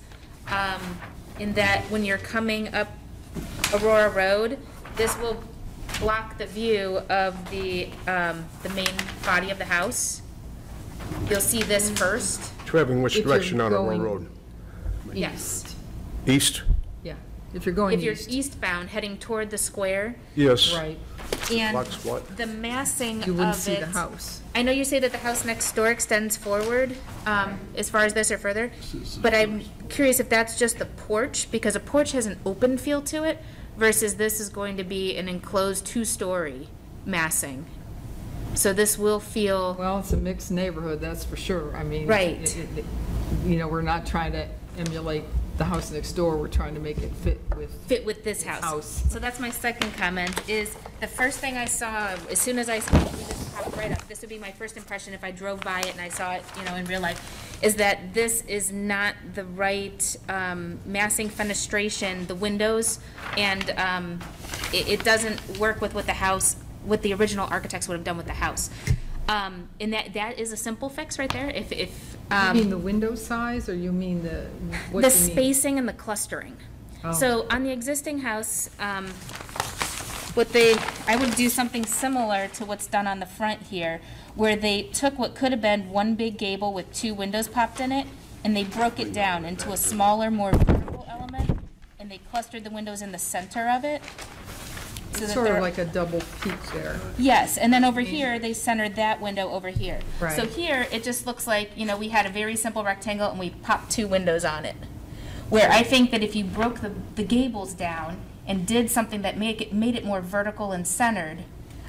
Um, in that when you're coming up Aurora Road, this will block the view of the, um, the main body of the house. You'll see this first, Traveling which If you're direction on Aurora going- Road? yes. East? Yeah, if you're going If you're east. eastbound, heading toward the square, Yes. Right. And Blocks what? the massing of it. You wouldn't see the house. I know you say that the house next door extends forward, um, as far as this or further, but I'm curious if that's just the porch, because a porch has an open feel to it, versus this is going to be an enclosed two-story massing. So this will feel, Well, it's a mixed neighborhood, that's for sure. I mean. Right. it- it- You know, we're not trying to emulate the house next door, we're trying to make it fit with, fit with this house. House. So that's my second comment, is the first thing I saw, as soon as I, saw this popped right up, this would be my first impression if I drove by it and I saw it, you know, in real life, is that this is not the right um, massing fenestration, the windows, and um, it, it doesn't work with what the house, what the original architects would have done with the house. Um, And that, that is a simple fix right there, if, if. you um, mean the window size, or you mean the, what the you mean? spacing and the clustering. Oh. So on the existing house, um, what they, I would do something similar to what's done on the front here, where they took what could have been one big gable with two windows popped in it, and they broke it down into a smaller, more vertical element, and they clustered the windows in the center of it. So that Sort of they're- like a double peak there. Yes, and then over here, they centered that window over here. Right. So here, it just looks like, you know, we had a very simple rectangle and we popped two windows on it. Where I think that if you broke the, the gables down and did something that make it, made it more vertical and centered,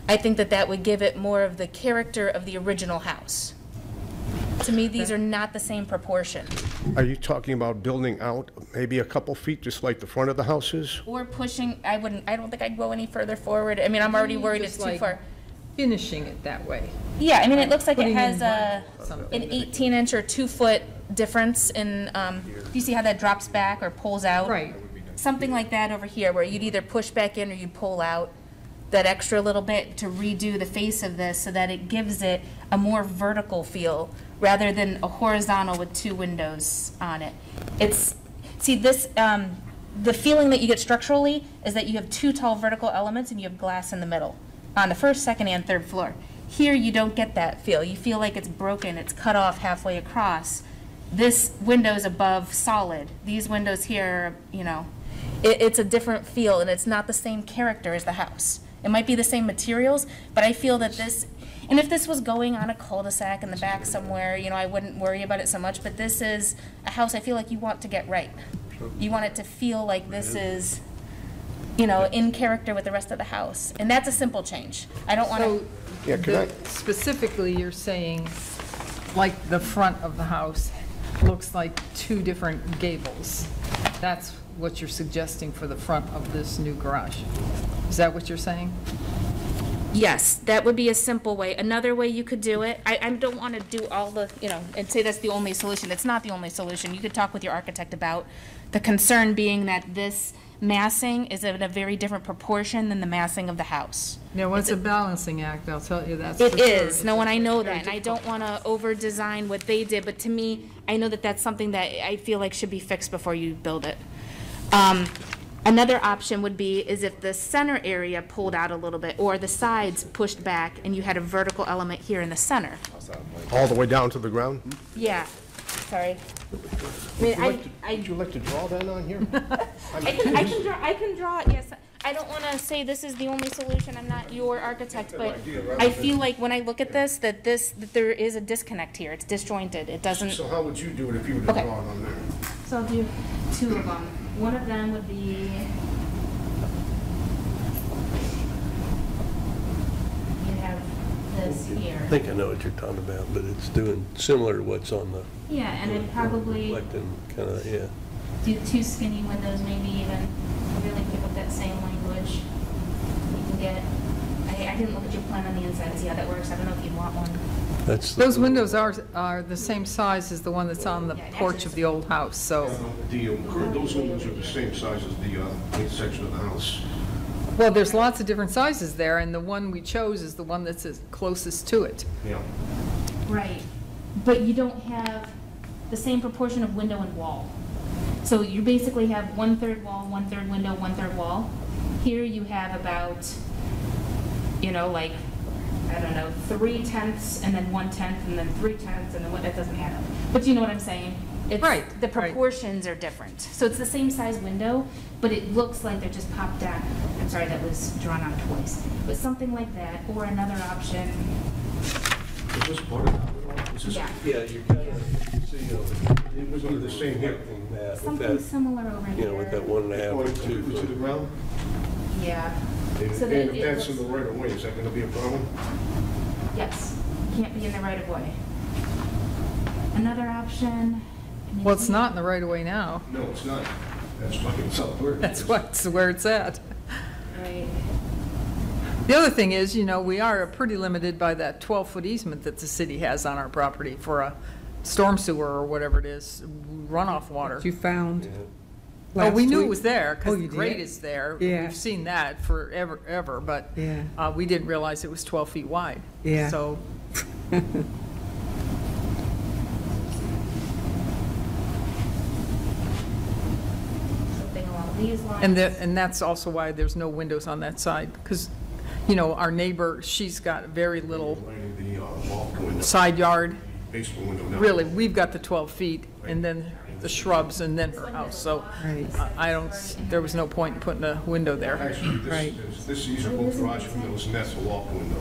I think that that would give it more of the character of the original house. To me, these are not the same proportion. Are you talking about building out maybe a couple feet, just like the front of the house is? Or pushing, I wouldn't, I don't think I'd go any further forward. I mean, I'm already worried it's Just too like far. Finishing it that way. Yeah, I mean, it looks like it Putting in has a, something. an 18 inch or two foot difference in, um, do you see how that drops back or pulls out? Right. Something like that over here, where you'd either push back in or you'd pull out that extra little bit to redo the face of this so that it gives it a more vertical feel rather than a horizontal with two windows on it. It's, see, this, um, the feeling that you get structurally is that you have two tall vertical elements and you have glass in the middle on the first, second, and third floor. Here, you don't get that feel. You feel like it's broken, it's cut off halfway across. This window's above solid. These windows here, you know, it, it's a different feel and it's not the same character as the house. It might be the same materials, but I feel that this, and if this was going on a cul-de-sac in the back somewhere, you know, I wouldn't worry about it so much, but this is a house I feel like you want to get right. You want it to feel like this is, you know, in character with the rest of the house. And that's a simple change. I don't want to, Yeah, can the- I- specifically, you're saying, like, the front of the house looks like two different gables. That's what you're suggesting for the front of this new garage. Is that what you're saying? yes, that would be a simple way. Another way you could do it, I, I don't want to do all the, you know, and say that's the only solution. It's not the only solution. You could talk with your architect about the concern being that this massing is in a very different proportion than the massing of the house. Know, it's a balancing act, I'll tell you, that's for It sure. no, and I know that, and I don't want to over-design what they did, but to me, I know that that's something that I feel like should be fixed before you build it. Um, Another option would be is if the center area pulled out a little bit, or the sides pushed back, and you had a vertical element here in the center. All the way down to the ground? Yeah, sorry. I mean, I, I, Would you like to draw that on here? I can, I can draw, I can draw, it, yes. I don't want to say this is the only solution, I'm not your architect, but I feel like when I look at this, that this, that there is a disconnect here, it's disjointed, it doesn't. So how would you do it if you were to Okay. draw it on there? So I'll do two of them. One of them would be. You have this I here. think I know what you're talking about, but it's doing similar to what's on the, Yeah, and it probably reflecting, kind of, yeah. do two skinny windows, maybe even really pick up that same language. You can get, I, I didn't look at your plan on the inside, to see how that works. I don't know if you'd want one. That's. the- Those windows are, are the same size as the one that's on the porch of the old house, so, The, um, current- those windows are the same size as the, uh, main section of the house. well, there's lots of different sizes there, and the one we chose is the one that's as closest to it. Yeah. Right, but you don't have the same proportion of window and wall. So you basically have one-third wall, one-third window, one-third wall. Here you have about, you know, like, I don't know, three tenths and then one tenth and then three tenths and then what, that doesn't add up. But you know what I'm saying? It's- Right, The right. proportions are different. So it's the same size window, but it looks like they're just popped down. I'm sorry, that was drawn out twice. But something like that, or another option, Is this part of that? Is this- yeah, Yeah, you're kind of, so, you know, uh, it would be the same here. With something that, similar over here. you know, with that one and a half or Going two to to the ground? Yeah, And So and if it that's in the looks- right of way, is that gonna be a problem? yes, can't be in the right of way. Another option. Well, it's not in the right of way now. No, it's not. That's fucking South Florida. That's what's, where it's at. Right. The other thing is, you know, we are pretty limited by that 12-foot easement that the city has on our property for a storm sewer or whatever it is, runoff water. You found Oh, we last knew it week? was there, Oh, because the you grade did? is there. Yeah. We've seen that forever, ever, but Yeah. uh, we didn't realize it was 12 feet wide. Yeah. So, Something along these lines. and the, and that's also why there's no windows on that side, because, you know, our neighbor, she's got very little Lining the uh, walk window, side yard. basement window now. Really, we've got the 12 feet, and then the shrubs, and then her house, so Right. I I don't, s- there was no point in putting a window there. Actually, Right. this, this, these are both garage windows, and that's a walk window.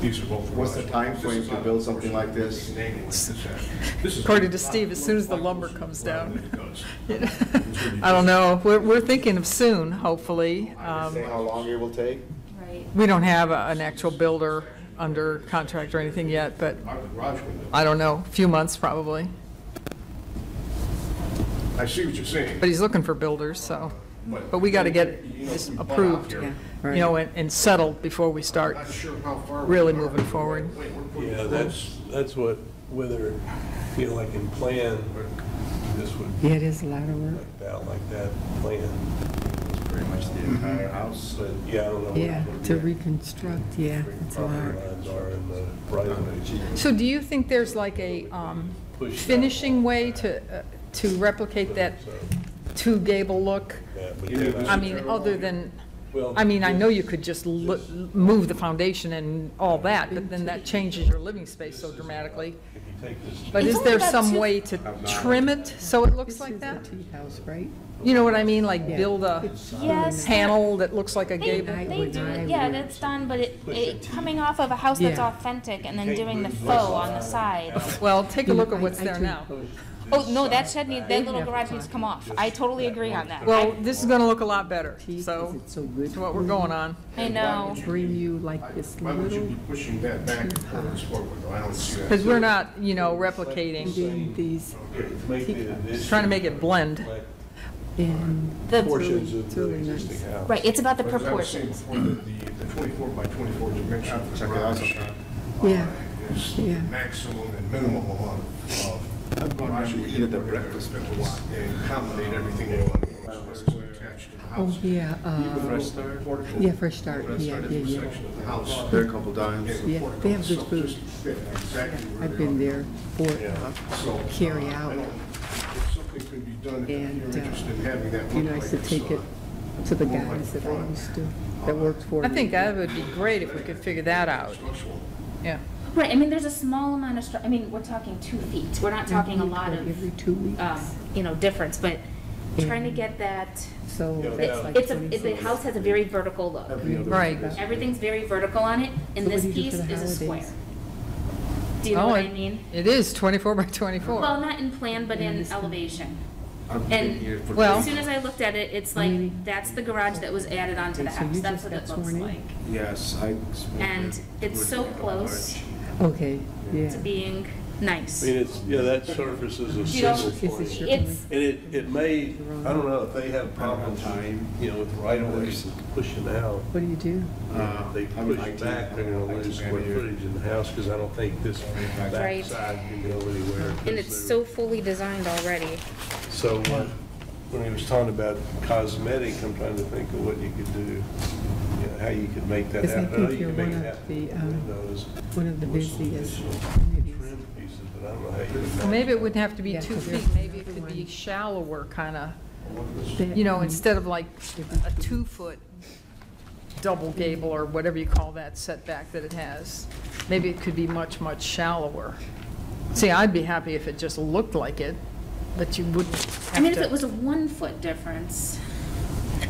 These are both garage. What's the time frame is to build something like this? of the angle like this is. According to Steve, as soon as the lumber comes down. It does. I don't know, we're, we're thinking of soon, hopefully. Um, Say how long it will take? Right. We don't have a- an actual builder under contract or anything yet, but Out garage window. I don't know, a few months probably. I see what you're saying. But he's looking for builders, so, but we got to get this approved, Yeah, you know, and and settled before we start. Not sure how far. really we are. moving forward. Wait, we're pretty Yeah, close. that's, that's what, whether, you know, like in plan, this would Yeah, it is a lot of work. like that, like that plan. Pretty much the entire house. But, yeah, I don't know. Yeah, what to the reconstruct, yeah, it's a lot. Property lines are in the right of way. So do you think there's like a um, finishing way to, uh, to replicate that two gable look? Yeah, but then I mean, other than, I mean, I know you could just lo- move the foundation and all that, but then that changes your living space so dramatically. If you take this, But It's is only there about some two- way to trim it so it looks This like is that? a tea house, right? You know what I mean, like build a Yes. panel that looks like a They, gable? I they would- do I it, yeah, would- that's done, but it, it, coming off of a house that's Yeah. authentic and then doing the faux on the side. Well, take a look at what's there now. Oh, no, that shed need, that little garage needs to come off. I totally agree on that. Well, I- this is gonna look a lot better, Tea, is so it so good? that's what we're going on. I know. Bring you like this Why would you little, be pushing that back and pulling this forward? I don't see that. Because we're not, you know, replicating, then these, to make the addition. trying to make it blend. like and The, Portions of the really nice. existing house. right, it's about the But I was saying proportions. before, the, the twenty-four by twenty-four dimension of the Check it out garage. Yeah, is Yeah. maximum and minimum amount of garage we Eat at the can breakfast and accommodate everything we want. What's attached to the oh, yeah, uh, Fresh start. Yeah, fresh start, Fresh yeah, start yeah, is yeah. section of the house. There a couple times. And the Yeah, they have good itself food. exactly where I've been there for, uh, So, carry out. don't- If something could be done, if And, you're uh, interested in having that you know, I used to take it to the guys that I used to, that worked for me. I think that would be great if we could figure that out, yeah. Right, I mean, there's a small amount of, stru- I mean, we're talking two feet. We're not talking a lot Every of, two weeks, um, you know, difference, but trying to get that, so Yeah, that's like it's a, it- the house has a very vertical look. Right. Everything's very vertical on it, and So what this do you do piece for the is a square. holidays? Do you know Oh, what I it- mean? It is 24 by 24. Well, not in plan, but in elevation. I've And here for Well- as soon as I looked at it, it's like, that's the garage that was added onto the Okay, so house. you That's just what it looks sworn in? like. Yes, I. And it's so close Okay, yeah. to being nice. I mean, it's, yeah, that surface is a You know, single This point. is your- It's, And it, it may, I don't know, if they have problems, you know, with right of ways pushing out. What do you do? Uh, If they I'm an push IT back, they're gonna lose square footage in the house, because I don't think this Right. backside can go anywhere. and it's so fully designed already. So uh, when he was talking about cosmetic, I'm trying to think of what you could do, you know, how you could make that Because I happen. know think you you're can make one it of happen the, with um, windows, One of the with some busiest additional committees. Trim pieces, but I don't know how you would. Well, maybe it wouldn't have to be Yeah, two 'cause feet, maybe it another could be one. shallower, kind of, That you know, one- instead of like a two-foot double gable or whatever you call that setback that it has. Maybe it could be much, much shallower. See, I'd be happy if it just looked like it, but you wouldn't have. I mean, if it was a one-foot difference,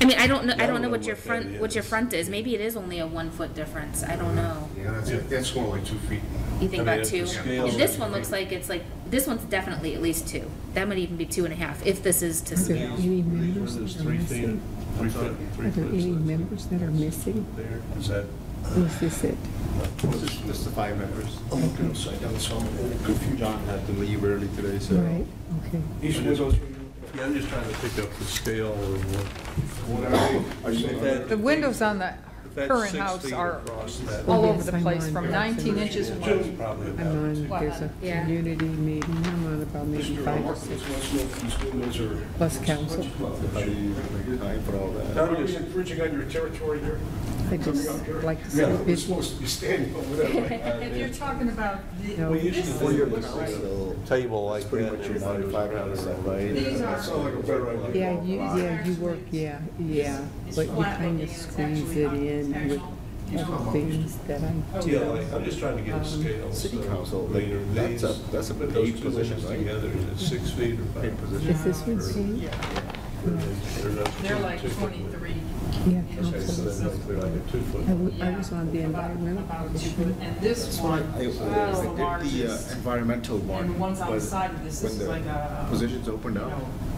I mean, I don't know. I don't know what your front what your front is. Maybe it is only a one foot difference. I don't know. Yeah, that's, that's more like two feet. You think about two? And this one looks like it's like this one's definitely at least two. That might even be two and a half if this is to scale. any members that are? Three foot, three there any members that are missing? There. Is that? Is this it? This is the five members. Okay. so I'm a little confused. John had to leave early today, so. Right, okay. Usually goes through yeah, I'm just trying to pick up the scale of what, what I mean. That- The windows on the current house are all over the place, from 19 inches That's to, probably I about- know there's a Yeah. community meeting, I'm on about maybe five or six, plus council. Time for all. I'm just- on your territory here? I just like to see Yeah, the we're supposed to be standing over there. If you're talking about No. the, We usually this, this, right? table like pretty much then just run it around. these That sounds like a better idea. Yeah, you, yeah, you work, yeah, yeah, but you kind of squeeze it in with things that I oh, Yeah, like, I'm just trying to get a um, scale. City council, later. like, that's a- that's a put paid position, right? Together, is it six feet or five? Paid position. Is this one Or- They're like twenty. Yeah, okay, so like a two foot. Was on the environmental. one. And this I, one, I did the uh, environmental one, And the ones outside of this, this when is like a. positions opened up,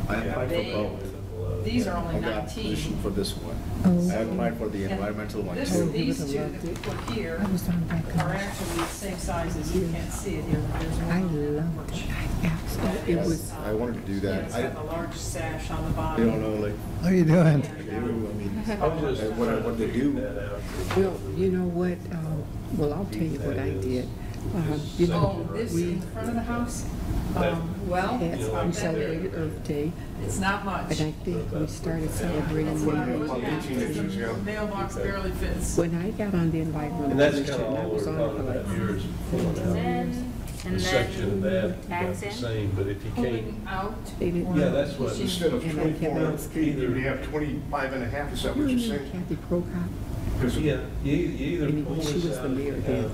I applied for both. These are I only got position for this one. Oh. I applied for the environmental one too. these two that here I was on that are actually the same size as you can't see it here. I love that it. So it was. I wanted to do that. It's got the large sash on the bottom. You don't know, like. How you doing? I do, I uh, what I wanted to do. Well, you know what, um, well, I'll tell you what I did. Uh, You know, Oh, this we in front of the house? Um, well, had, it's we celebrated Earth Day, It's not much. but I think we started celebrating It's not Labor Mailbox barely fits. When I got on the environment, And that's kind of I was on for talking about like, years section of that, you got backs the same, but if you can't, out. Yeah, that's what, Instead of twenty-four feet, you have 25 and a half, is that what you're saying? Kathy Procop. Because yeah, you you either I mean, pull she was the mayor then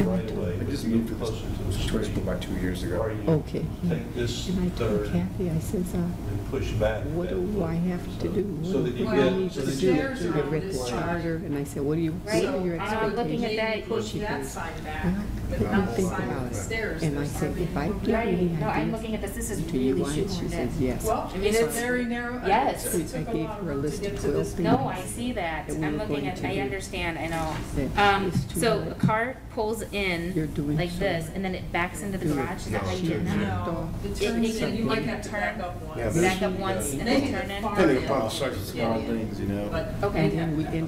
right away. I just moved to this closer to the street. Just about two years ago. Okay. Take this And I told Kathy, I says, uh, push back. what do foot. I have to So- do? So that you What do I need get, so to do? to the this. Charter, and I said, what do you, what Right. are your So, I'm looking at that. Push She that sign back, well, "I'm don't think about it. stairs. And I said, if I hardly do any no, I'm looking at this, this is do you want it? She says, shoehorned yes. Well, I mean, it's very narrow. Yes. it took gave her a list of to No, I see that, that we I'm looking at, I understand, I know. Um, so a cart pulls pulls You're in doing like something. this, and then it backs into the garage? Is that how you get them? No. It- turn, it you you like to turn. up one. Back up once and then turn in? Depending upon the size of the car. Small things, you know. Okay. then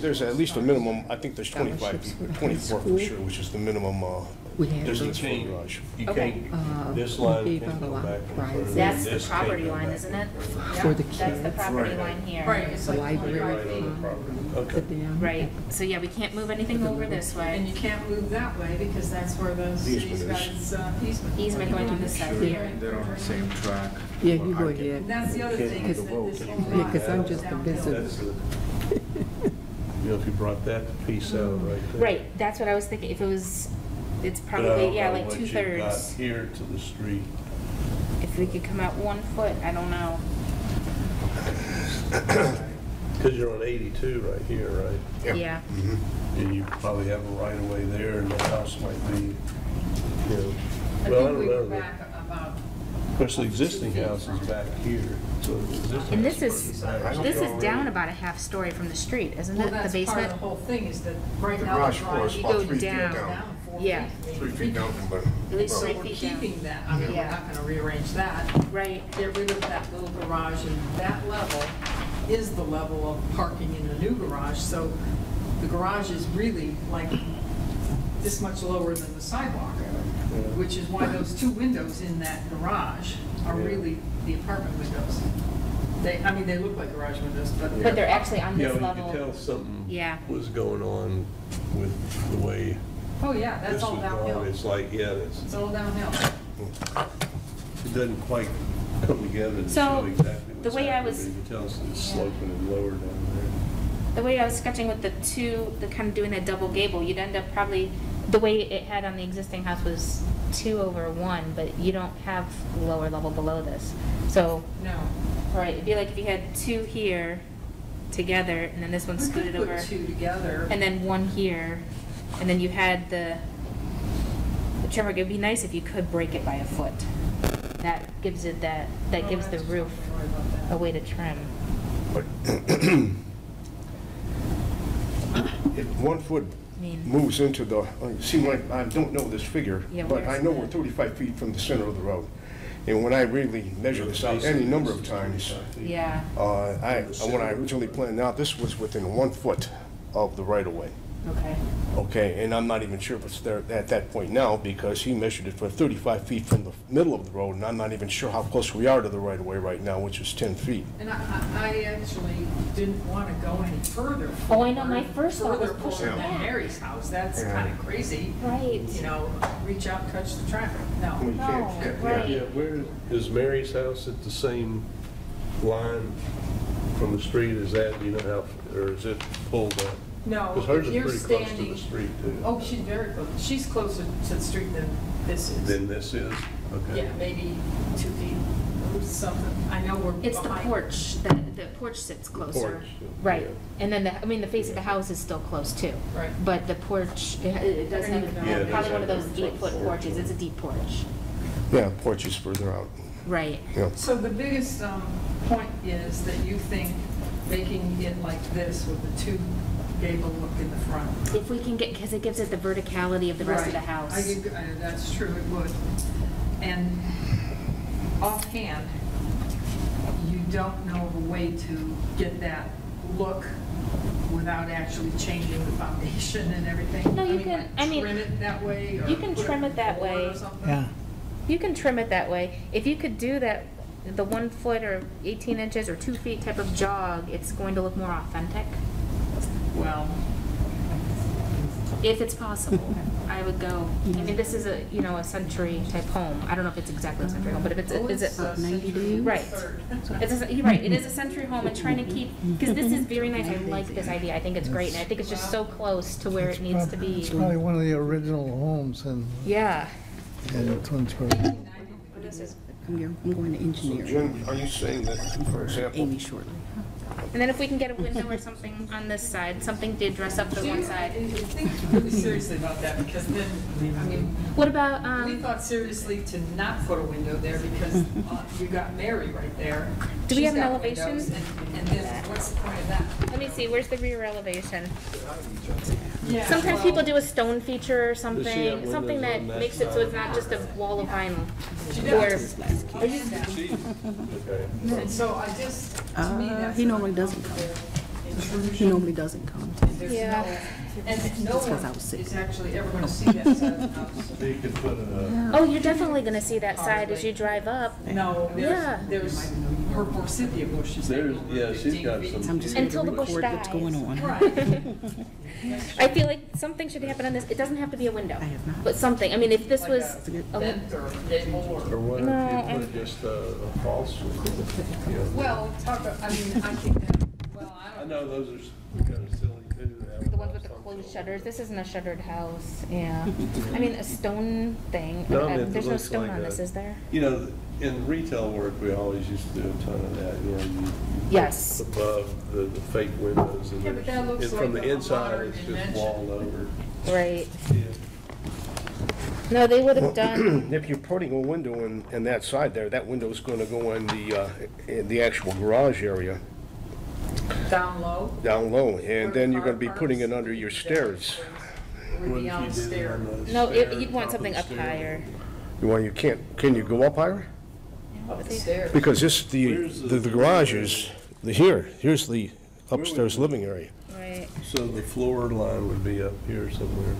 There's, at least a minimum, I think there's twenty-five people, twenty-four for sure, which is the minimum, uh, we had distance for a garage. You Okay. Can't, this line can't go back. That's the property line, isn't it? for the That's the property line here. Right, it's the library, 25 Okay. Right, so yeah, we can't move anything over this way. And you can't move that way because that's where the city's got its easement. Easement going on this side here. They're on the same track. Yeah, you go ahead. That's the other thing is that this whole lot. Yeah, because I'm just a visitor. You know, if you brought that piece out mm-hmm. right there. Right, that's what I was thinking, if it was, it's probably, yeah, like two-thirds. Here to the street. If we could come out one foot, I don't know. Because you're on 82 right here, right? Yeah. Mm-hmm. And you probably have a right of way there and the house might be, you know. I Well, I think we were back about, Because existing houses back here. So the existing And this is, this is down about a half story from the street, isn't well, it, the that's part of the basement? whole thing is that right The now the garage floor is you go down. Yeah. Three feet down from the. At least three So three we're keeping that, I mean, we're not gonna rearrange that. Right. Get rid of that little garage and that level is the level of parking in the new garage. So the garage is really like this much lower than the sidewalk, which is why those two windows in that garage are really the apartment windows. They, I mean, they look like garage windows, but they're, but they're actually on this Yeah, you could tell Yeah. something was going on with the way oh yeah, that's this was all downhill. It's like, yeah, it's, It's all downhill. it doesn't quite come together to So- show exactly the way I was. You it's sloping and lower down there. The way I was sketching with the two, the kind of doing that double gable, you'd end up probably, the way it had on the existing house was two over one, but you don't have lower level below this. So. No. Right, it'd be like if you had two here together, and then this one scooted over. two together. And then one here, and then you had the, the trimmer, it'd be nice if you could break it by a foot. That gives it that, that oh, gives the roof a way to trim. But if one foot mean- moves into the, it seems like, I don't know this figure, Yeah, but I know the- we're 35 feet from the center of the road. And when I really measured this out any number of times, Yeah, uh, I, when I originally planned out, this was within one foot of the right-of-way. Okay. Okay, and I'm not even sure if it's there at that point now, because he measured it for 35 feet from the middle of the road, and I'm not even sure how close we are to the right-of-way right now, which is 10 feet. And I, I I actually didn't want to go any further. Oh, I know, my first thought was further push it forward than back. Mary's house, that's Yeah. kind of crazy. Right. You know, reach out, and touch the traffic, We no. can't- No, yeah. right. Yeah, where, is Mary's house at the same line from the street as that, Do you know how, or is it pulled up? No, Because hers is you're pretty close to standing. the street too. Oh, she's very close, she's closer to the street than this is. Than this is? Okay. Yeah, maybe two feet or something, I know we're behind. It's the porch, the, the porch sits closer. porch, yeah. Right, Yeah. and then the, I mean, the face of the house is still close too. Right. But the porch, it it does I don't even know. have, Yeah, it probably one of have those a eight foot porch. porches, it's a deep porch. Yeah, porch is further out, Right. yeah. So the biggest um, point is that you think making it like this with the two gable look in the front. If we can get, because it gives it the verticality of the rest of the house. I ag- I- uh, That's true, it would. And offhand, you don't know of a way to get that look without actually changing the foundation and everything? No, you mean, can- like I mean, Trim it that way? or you can trim it that way. Yeah. You can trim it that way. If you could do that, the one foot or 18 inches or two feet type of jog, it's going to look more authentic. Well, If it's possible, I would go, I mean, this is a, you know, a century type home. I don't know if it's exactly a century home, but if it's, oh, is it's it? a century Right. It's a, you're right, it is a century home and trying to keep, because this is very nice. I like this idea. I think it's great and I think it's just so close to where it needs to be. It's probably one of the original homes in, Yeah. in Twinsburg. I'm going I'm going to So engineering. Jim, are you saying that, for example, Amy shortly. And then if we can get a window or something on this side, something to dress up the one side. Think really seriously about that, because then, I mean, What about, we um, thought seriously to not put a window there because uh, you got Mary right there. Do we have an elevation? And and then, what's the point of that? let me see, where's the rear elevation? Yeah, Sometimes well, people do a stone feature or something, something that makes it so it's not just a wall of vinyl. Or, And so I just, to me, Uh, that's. he normally doesn't come. He normally doesn't come. There's Yeah. no, and no That's 'cause I one was sick. is actually ever gonna see that side of the house. So you could put a, oh, you're definitely gonna see that side as you drive up. No, Yeah. there's, there's her forsythia bushes. that There's- go yeah, over she's 15 got feet. some- I'm just here to Until the bush record what's dies. going on. Right. I feel like something should happen on this, it doesn't have to be a window. I have not. But something, I mean, if this Like was, a a- vent or gable or or, what No, if you put just a, a false one? you know? well, talk, about- I mean, I think that, well, I I don't. know those are kind of silly too. to have the ones with the closed shutters, this isn't a shuttered house, yeah. I mean, a stone thing, No, I uh, meant it there's no looks stone like on a- this, is there? You know, in retail work, we always used to do a ton of that, you know, you. you Yes. Above the, the fake windows and Yeah, but that there's- looks and from like the a inside, modern it's just invention. walled over. Right. Yeah. No, they would have done, if you're putting a window in, in that side there, that window's gonna go in the, uh, in the actual garage area, Down low? down low, and then you're gonna be putting it under your stairs. Would be on the stair. no, it- you'd want something up stair? higher. Well, you can't, can you go up higher? Up the stairs. Because this, the, Where's the- the the garage is, the here, here's the upstairs living area. Right. So the floor line would be up here somewhere.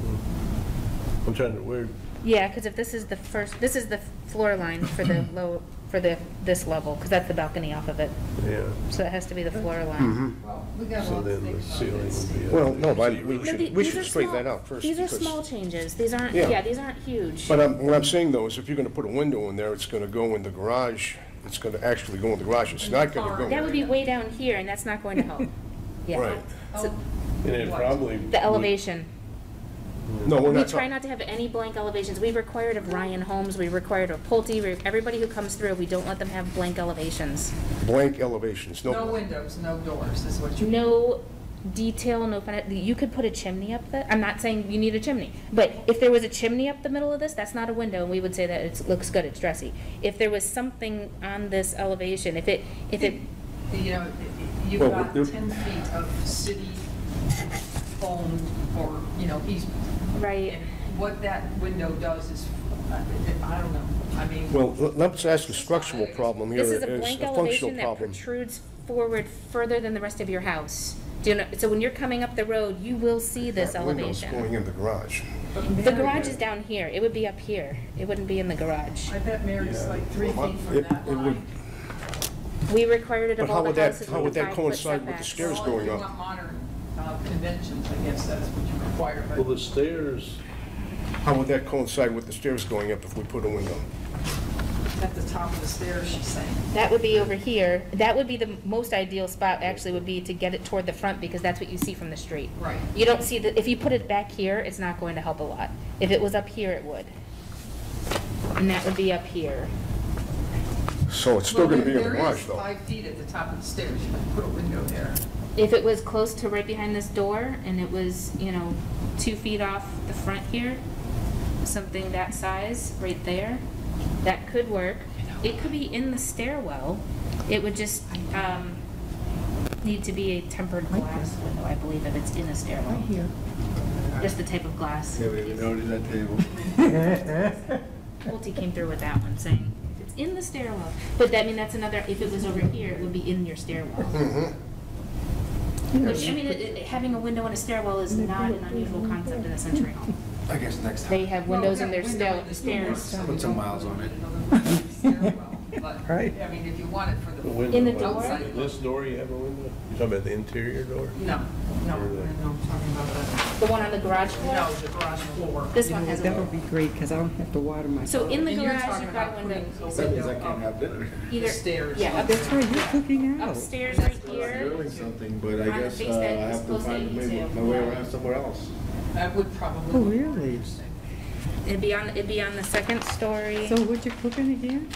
I'm trying to, where, Yeah, because if this is the first, this is the floor line for the low, for the, this level, because that's the balcony off of it. yeah, So it has to be the floor line. Well, we got a so lot to then think the about ceiling this. would be up. Well, no, but we really- No, should, the- we these should are straighten small- that out first. These are because- small changes. These aren't, Yeah. yeah, these aren't huge. But um, what I'm saying though is if you're gonna put a window in there, it's gonna go in the garage, it's gonna actually go in the garage, it's not gonna go. That would be way down here, and that's not going to help. Yeah. Right. So And it probably. The would- elevation. No, we're We not try talking, not to have any blank elevations. We require it of Ryan Homes, we require it of Pulte, we- everybody who comes through, we don't let them have blank elevations. blank elevations, No no, windows, no doors, is what you. No detail, no, fin- you could put a chimney up the, I'm not saying you need a chimney, but if there was a chimney up the middle of this, that's not a window, and we would say that it looks good, it's dressy. If there was something on this elevation, if it, if it, You know, you've Well, got there- 10 feet of city-owned, or, you know, he's, right, and what that window does is, I I don't know, I mean. well, let- let's ask a structural problem here, this is a it's blank a functional elevation that problem. protrudes forward further than the rest of your house. Do you know, so when you're coming up the road, you will see this That window's elevation. going in the garage. The garage is down here, it would be up here, it wouldn't be in the garage. I bet Mary's like three Well, feet from it- that it would- line. We required it But of how all the would that, houses how with would a that five foot coincide with the setback. stairs Well, going if you up? want modern uh, conventions, I guess that's what you require, Well, the stairs, How would that coincide with the stairs going up if we put a window? at the top of the stairs, she's saying. That would be over here, that would be the most ideal spot, actually, would be to get it toward the front, because that's what you see from the street. Right. You don't see that, if you put it back here, it's not going to help a lot. If it was up here, it would. And that would be up here. So it's still Well, gonna be in the there- garage, though. is five feet at the top of the stairs, you can put a window there. If it was close to right behind this door, and it was, you know, two feet off the front here, something that size, right there, that could work. It could be in the stairwell, it would just, um, need to be a tempered glass window, I believe, if it's in a stairwell. Here. Just the type of glass. Never even noticed that table. Pulte came through with that one, saying, if it's in the stairwell. But that, I mean, that's another, if it was over here, it would be in your stairwell. Which, I mean, it- it- having a window in a stairwell is not an unusual concept in a century home. I guess next time. They have windows in their Well, window stair- stairs. Put some miles on it. another stairwell, But, Right. I mean, if you want it for the the. window. In the on door? Outside. This door, you have a window? You're talking about the interior door? No, no, no, I'm talking about The one on the garage floor? no, the garage floor. This You one know, has a that window. would be great, because I don't have to water my. So in the And you're garage, talking you've got a about window. putting a That means I window can't have dinner. Either, the stairs. yeah, up- That's right, you're cooking out. upstairs right here. Grilling something, but On I the guess uh, that I is have to close to find maybe 82. my way around somewhere else. That would probably. Oh, be really? It'd be on, it'd be on the second story. So what you cooking again?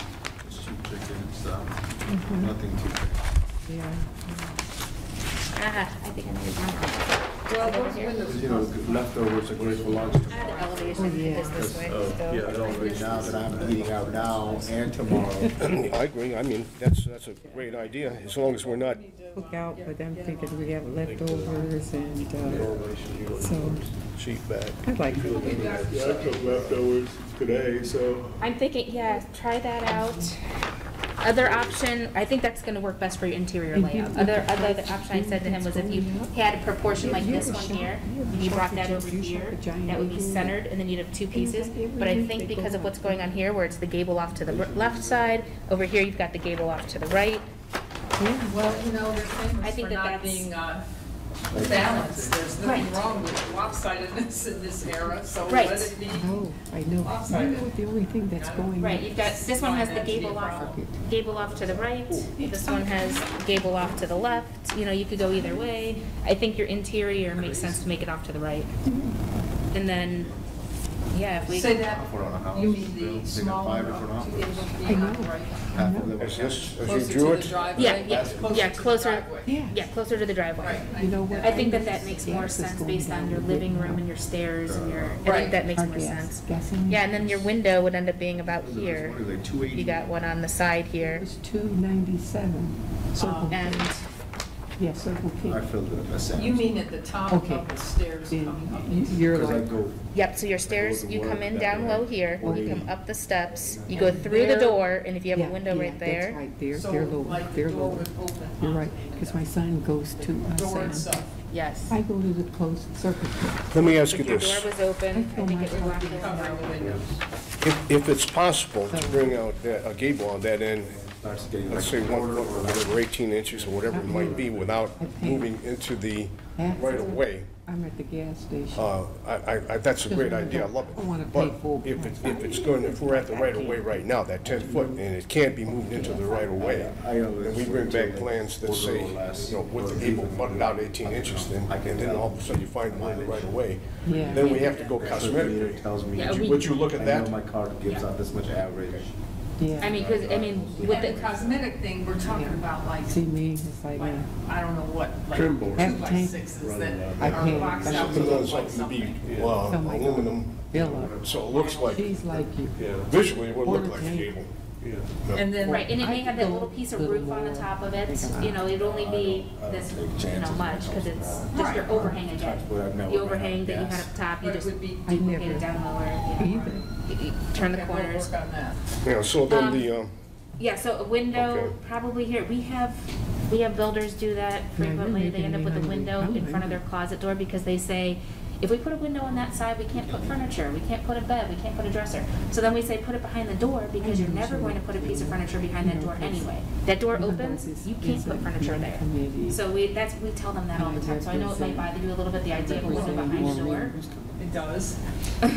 It's cheap chicken and stuff. Mhm. Nothing too big. Yeah. Ah, I think I one. Well, those windows. You know, leftovers are great for lunch. I had elevation Oh, yeah. this way, Oh, so. yeah, I don't Right now that I'm eating out now and tomorrow. I agree, I mean, that's, that's a great idea, as long as we're not, Cook out, but I'm thinking we have leftovers and, uh, Normally, should you So- cheap back. I'd like to. Yeah, I took leftovers today, so. I'm thinking, yeah, try that out. Other option, I think that's gonna work best for your interior layout. Other, other option I said to him was if you had a proportion like this one here, and you brought that over here, that would be centered, and then you'd have two pieces. But I think because of what's going on here, where it's the gable off to the left side, over here you've got the gable off to the right. Well, you know, they're I think for that not that's- being, uh, balanced. There's nothing Right. wrong with lopsidedness in this era, so Right. let it be. Oh, I know. You know the only thing that's going. Right, you've got, this one has the Find that to be a gable off, gable off to the right, this one has gable off to the left, you know, you could go either way. I think your interior makes sense to make it off to the right. Mm-hmm. And then, yeah, if we. Say that, I'll put on a house. you mean Bill, the take a smaller, five to different be offers. able to I be know. on the right. Half of them are as this, as Closer you to drew the it, driveway. Yeah, yeah, closer yeah, to the closer, driveway. Yeah. yeah, closer to the driveway. Right. You know what? I think that that makes more gas is sense going based on down your living room and your stairs and your, I Right. think that makes Our more gas- sense. gasoline. Yeah, and then your window would end up being about What is here. what is it, 280? You got one on the side It here, was two ninety-seven. Oh, circle, and, yeah, Circle K. I filled it up. I sent You mean at the top Okay. of the stairs Then coming up? you- You're Cause I like, go, yep, so your stairs, you come in down way. low here, you 180. come up the steps, you go through the door, and if you have yeah, a window yeah, right that's there, right, they're, So they're low, like the they're door low. would open. You're right, because my son goes to, Door uh, Sam. itself. yes. I go to the closed circuit. Let me ask you If your door this. was open, I think it would lock in. Covering the windows. If, if it's possible to bring out that, a gable on that end starts getting like let's say one quarter foot or or whatever, 18 inches or whatever it might be, without moving into the right of way, I'm at the gas station. uh, I, I, I- that's a great idea, I love I wanna it. pay But full if it's, if it's going, if we're at the right of way right now, that 10 foot, and it can't be moved into the right of way, and we bring back plans that say, you know, with the gable butted out 18 inches, then, and then all of a sudden you find one in the right of way, Yeah. then we have to go Meter cosmetic. tells me, Yeah, would we- you, Would you look at I that? my car gives out this much average. Yeah. I mean, because, I mean, with And the the, cosmetic thing, we're talking about like, See me, it's like, like, I don't know what, like Trim board. two by Have sixes that I are can't- boxed Some out of to look those like like to be something. uh, Oh my God. aluminum, Villa. so it looks like, She's like you. visually, it would look like a tank. Gable. And then. right, and it may have that little piece of roof on the top of it, you know, it'd only be this, you know, much, because it's just your overhang again. The overhang that you had up top, you But it just would be I duplicate never it down lower, you know, you- you turn the corners. Work on that. Yeah, so then Um, the, um, Yeah, so a window, probably here, we have, we have builders do that frequently, you're they end up with a making window hungry. in front of their closet door because they say, if we put a window on that side, we can't put furniture, we can't put a bed, we can't put a dresser. So then we say, put it behind the door, because you're never going to put a piece of furniture behind that door anyway. That door opens, you can't put furniture there. So we, that's, we tell them that all the time, so I know it might bother you a little bit, the idea of a window behind the door. It does.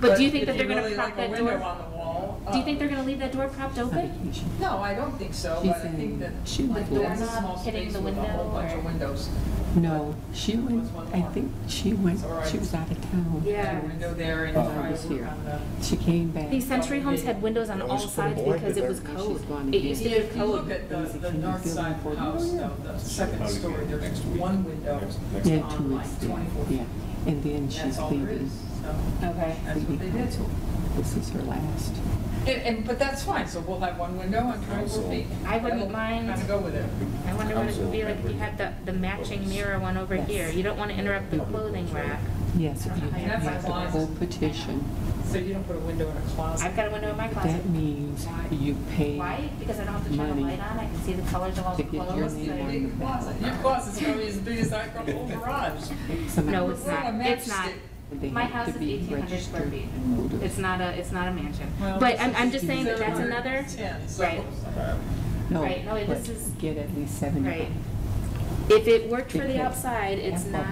But do you think that they're gonna prop that a window door? on the wall, Do you uh, think they're gonna leave that door propped open? No, I don't think so, She but I said think that, she like, would doorknob hitting space the with a whole bunch or- of windows. No, she went, I think she went, she was out of town. Yeah. A window there and Uh, try was here. the. She came back. These century homes had windows on all let's put a sides because it was there. code. She's gone It used to be If you look code. at the, the Can north you side feel of the house, though, the second story, there's one window Yeah, on two like weeks, twenty-four yeah. feet. And then she's That's all there so, Okay. that's what they did. This is her last. And, and, but that's fine, so we'll have one window on twenty-four feet. I wouldn't mind- Kind of go with it. I wonder what it would be like if you had the, the matching mirror one over here. You don't want to interrupt the clothing rack. Yes, if you That's a have the closet. petition, So you don't put a window in a closet? I've got a window in my closet. that means you pay. Why? Because I don't have to turn the Money light on. I can see the colors of all the to get your clothes. name and- on Big closet, your closet's gonna be as big as that whole garage. some No, it's not. on a It's not. Matchstick. They My house to is be eighteen hundred square feet. It's not a, it's not a mansion. Well, But I'm, I'm just saying that that's another, Ten, so. right. No, Right, no, this is- get at least seventy. Right. If it worked for the outside, it's not,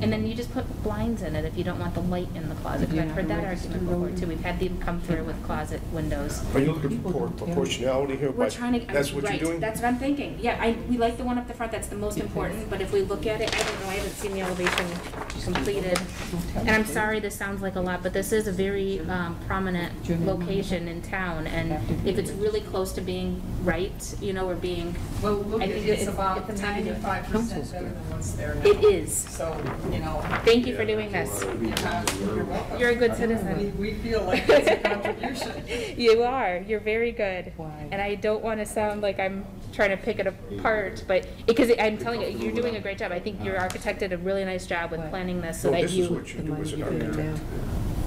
and then you just put blinds in it if you don't want the light in the closet, 'cause You're I've heard that argument before too. We've had them come through with closet windows. are you looking for proportionality here? We're by- trying to, That's what you're right, doing? that's what I'm thinking. Yeah, I, we like the one up the front, that's the most important, but if we look at it, I don't know, I haven't seen the elevation completed. And I'm sorry, this sounds like a lot, but this is a very um, prominent location in town, and if it's really close to being right, you know, or being, Well, look, I think it's it's- about it's a time to do ninety-five percent better than what's there now. it is. So, you know, Thank you for doing this. yeah, you're welcome. You're a good We, citizen. we feel like it's a contribution. You are, you're very good. Why? And I don't want to sound like I'm trying to pick it apart, but, because I'm telling you, you're doing a great job. I think your uh-huh. architect did a really nice job with planning this so No, that this is you, what you The do as an architect.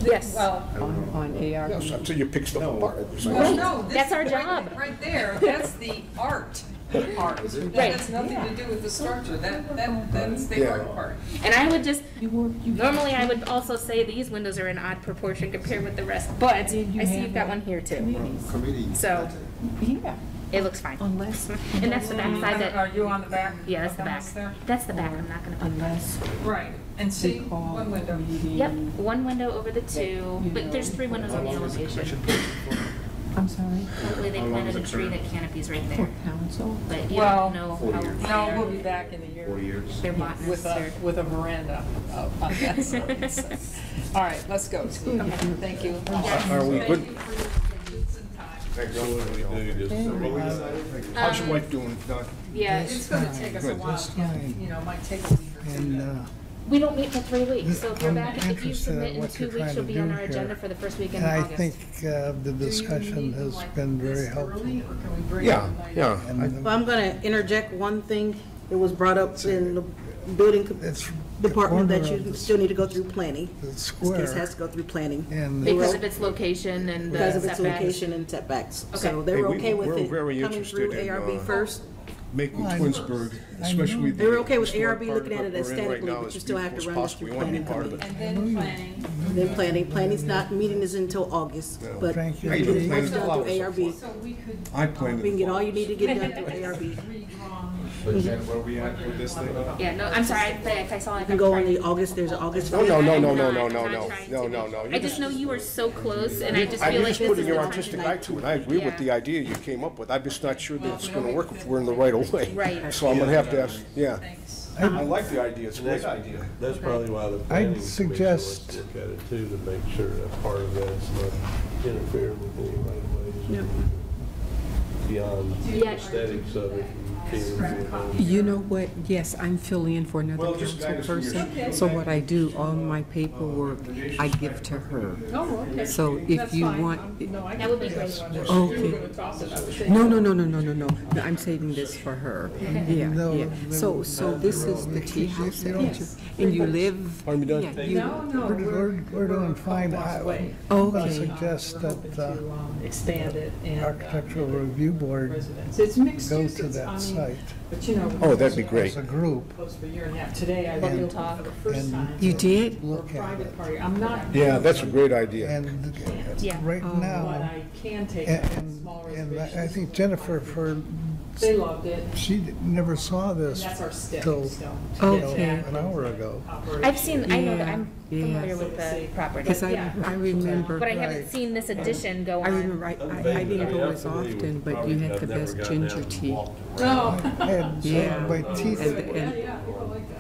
yes. Well, on, on Yes, ARB. until you pick stuff apart. well, no, this That's our job. Right there, that's the art part. That Right. has nothing to do with the structure, that, that, that's the Yeah. art part. And I would just, You work, you. normally I would also say these windows are in odd proportion compared with the rest, but I see you've got one here too. So Yeah, it looks fine. unless, And that's the back side that. Are you on the back? yeah, that's the back. there? That's the back, I'm not gonna put. unless Right, and see, one window. meeting. Yep, one window over the two, but there's three windows on the elevation. I'm sorry, Hopefully they planted a tree that canopies right for there, council. but you Well, don't know Forty how. years. No, we'll be back in a year. Four years. They're With botanists a, or. with a veranda up on that side. so. All right, let's go, Steve. Thank you. Are we Thank good? you for your patience and time. Thank So what do we do, just, How's your wife doing, Don? Yeah, It's gonna take us a while, That's fine. you know, it might take a week or two. And, to- uh, we don't meet for three weeks, so if you're I'm back, if you interested in submit in what two you're weeks, trying you'll be on do our here. agenda for the first weekend and in I August. think uh, the discussion has been very helpful. early, or can we bring Yeah, yeah. And Well, I'm gonna interject one thing that was brought up in the building co- It's department that corner you the still need to go through planning. The This case has to go through planning and Because of its location and the because of its setbacks. location and setbacks. Okay. So they Hey, were we- okay with we're it very coming through interested in, ARB uh, first. Making Well, I- Twinsburg, I especially know. the. They're okay with historic ARB part looking at it what we're in right aesthetically, now but as you still have to beautiful run as this through. We wanna be planning part of it. And then planning. Then planning, planning's not, meeting is until August, but Thank you. you can get as done through ARB. So we could I plan We can get all you need to get done through ARB. But mhm. Jen, where we at with this thing? Yeah, no, I'm sorry, if I- if I saw like. You can go on the August, there's August. No, no, no, no, no, no, no, no, no, no, no. I just know you are so close, and I just I'm feel like just this putting is your the time artistic to eye like. to it. I agree with Yeah. the idea you came up with. I'm just not sure that it's gonna work if we're in the right of way. Right. So I'm gonna have to ask, yeah. Thanks. I like the idea. It's a great idea. That's probably why the planning commission suggest- wants to look at it too, to make sure that part of that's not interfering with any right of ways. Beyond Yeah. aesthetics of it and feelings and all. You know what? Yes, I'm filling in for another Well, just council guide us through your- person. So what I do, all my paperwork, I give to her. Oh, okay. So if That's you fine. want, No, I That would be great. okay. toss it, I was saying. No, no, no, no, no, no, no. No, I'm saving this for her. Yeah, No, yeah. So, so this is the tea house that you, and you live? Pardon me, Don? Yeah, you- No, no, We're, we're, we're doing fine. I- I'm gonna Okay. suggest that to the um, expand it and. uh, Architectural Review Board residents. It's mixed go use, to it's, I that mean, site but you know. Oh, that'd be great. as a group Close for a year and a half. Today, I looked talk. for the first and time. You did? For a look at private it. party. I'm not. Yeah, that's a great idea. And Yeah. right But now, I can take and, a and- small and I I reservation. think Jennifer, for, They loved it. she never saw this that's our till, stepping you know, Okay. an hour ago. I've seen, I know that, I'm yeah. familiar with the property, Because I, I remember, but I haven't Right. seen this addition go I on. remember, I, I I didn't go as often, but you had the best ginger tea. No. I had Yeah. my teeth, And, I and,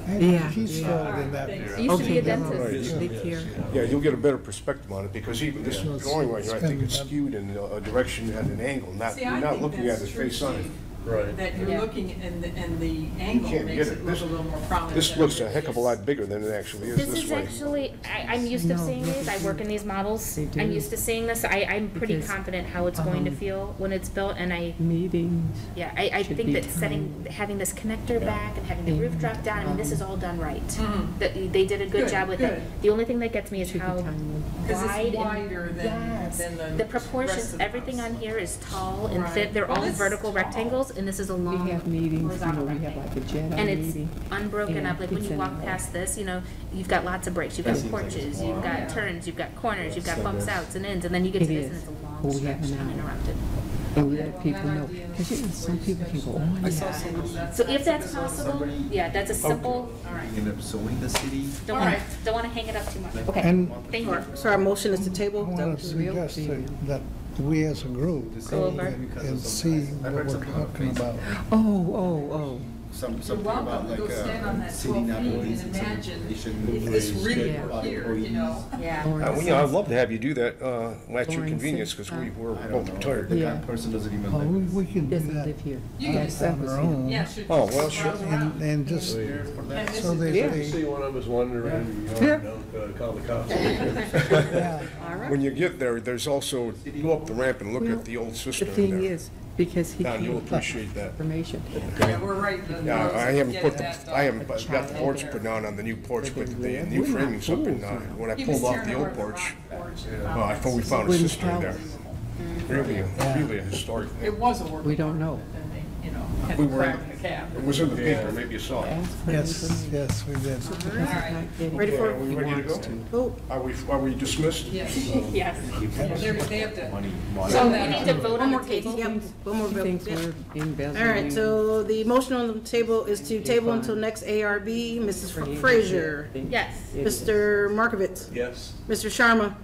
had Yeah, my teeth yeah. filled in that. I used to be a okay, dentist. take care. Yeah, you'll get a better perspective on it, because even this Yeah. drawing right here, I think it's skewed in a direction and an angle, not, See, you're not think looking at that's it face on. Steve, Right. That you're Yeah. looking, and the, and the angle can't makes get it it. look This- a little more prominent. This than looks it a heck of a is. lot bigger than it actually is This this is way. actually, I, I'm used to No, seeing these, I work in these models. They. I'm used to seeing this, I, I'm pretty Because, confident how it's going to um, feel when it's built, and I, Meetings, yeah, I, I Should think be that setting, having this connector back and having the roof drop down, I mean, this is all done right. Mhm. That, they did a good Good, job with good. it. The only thing that gets me is should be how timely. Because wide it's and- wider than, Yes. than the. The rest proportions, the everything house. on here is tall and Right. thick, they're Well, all it's vertical tall. rectangles, and this is a We long have meetings, you know, horizontal we have rectangle. like a Jedi And it's meeting. unbroken Yeah, up, like when you walk past this, you know, you've got lots of breaks, you've got seems like it's porches, more- you've got turns, you've got corners, you've got bumps outs and ins, and then you get It to this is. and it's a Oh, long we stretch have an hour. uninterrupted. And we let people know, because you know, some people can go, oh my I saw God. some of. So if that's That's possible, somebody- yeah, that's a simple, End up suing the city. don't wanna, right. don't wanna hang it up too much. Okay, And thank you. So our motion is to table? I Is that want what to you- suggest that, that we as a group Go over. and and see what we're talking about. Oh, oh, oh. Some, something about welcome to like, go stand uh, that city 12 and releasing imagine some, they shouldn't. If this really Yeah. were here, you know. Yeah. Uh, well, you know, I'd love to have you do that, uh, at your Lawrence convenience, because uh, we, we're I both don't know. retired. The Yeah. kind of person doesn't even Well, we, live. we can do Doesn't that live here. You can That's- that on our own. Yeah, should. Oh, well, sure. And, and just, And this so they, You they, see one of us wandering, you Yeah. know, don't uh, call the cops. yeah. When you get there, there's also, go up the ramp and look Well, at the old The cistern thing there. is, because he Don, you'll can't get appreciate that. information. Yeah, we're right. in the Yeah, nose I of haven't getting put the, I done. haven't got the porch put down on the new porch, but the new We're not framing's up and, fools uh, when I He was pulled off tearing the old apart porch, rock porch. well, I thought we found a Wouldn't cistern help. there. Really, a- really a historic thing. It was a work. We don't know. And they, you know, had We to were, crack the cap. it was in the paper, maybe you saw it. Yes, yes, we did. Because he's not getting Ready it. for- Are we ready to go? Vote. Oh. Are we, are we dismissed? Yes. Yes. They're- They have to. Money, So So we need to vote One on more the case, table? yep, one more He vote. thinks Yep. we're embezzling. All right, so the motion on the table is to table until next ARB. Mrs. Fra- Frazier, Yes. Mr. Markovitz, Yes, Mr. Sharma,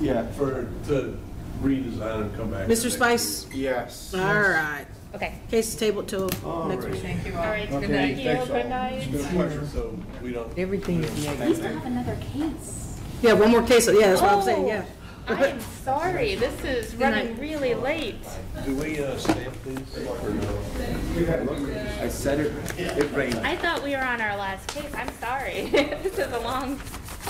yeah, for, to redesign and come back. Mr. Spice. Yes. All right. Okay. Case is tabled till All next right. week. Thank you All all. right, Okay, good night. thanks Good night. It's been a pleasure. So we don't. Everything is We still have another case. Yeah, one more case, yeah, that's what I'm saying, yeah. I am sorry, this is running really late. Do we uh, stamp these or no? I said it, it rained. I thought we were on our last case, I'm sorry. This is a long,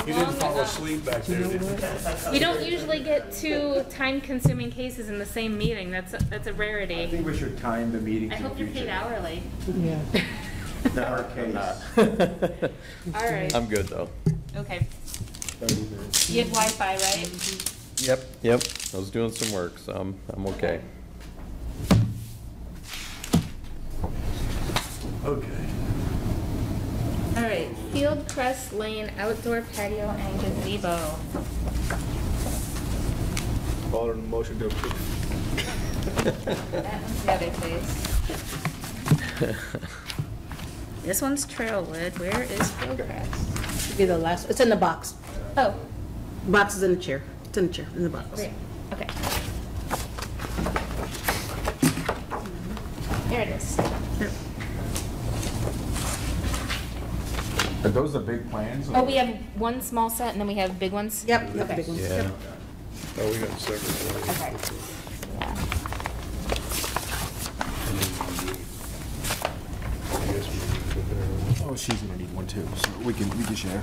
You didn't fall asleep back there, did you? You don't usually get two time-consuming cases in the same meeting, that's, a- that's a I rarity. I think we should time the meeting I to the hope you're paid future. hourly. Yeah. Not our case. All right, I'm good, though. okay. You have Wi-Fi, right? Yep, yep. I was doing some work, so I'm, I'm okay. Okay. All right, Field Crest Lane outdoor patio and gazebo. Call it a motion to approve. That one's the other place. This one's Trailwood. Where is Field Crest? Should be the last, it's in the box. Oh, Box is in the chair. It's in the chair, in the box. great, okay. There it is. Are those the big plans? Oh, we have one small set and then we have big ones? Yep, yep, Okay. big ones. Yeah. Oh, we got several. ones. Okay. Yeah. I guess we can put there. Oh, she's gonna need one too, so we can, we can share.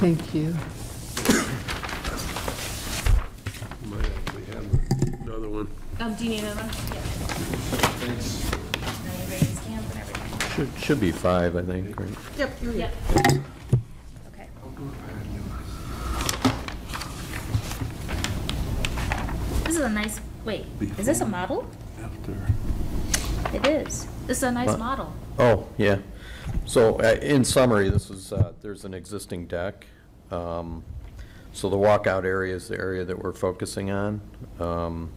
Thank you. Might actually have another one. Um, do you need another one? Yeah. Now you're ready to stamp and everything. Should, should be five, I think, right? Yep. Yep. Okay. This is a nice, wait, is this a model? After. It is. This is a nice What? model. Oh, yeah. So uh, in summary, this is, uh, there's an existing deck. Um, So the walkout area is the area that we're focusing on. Um,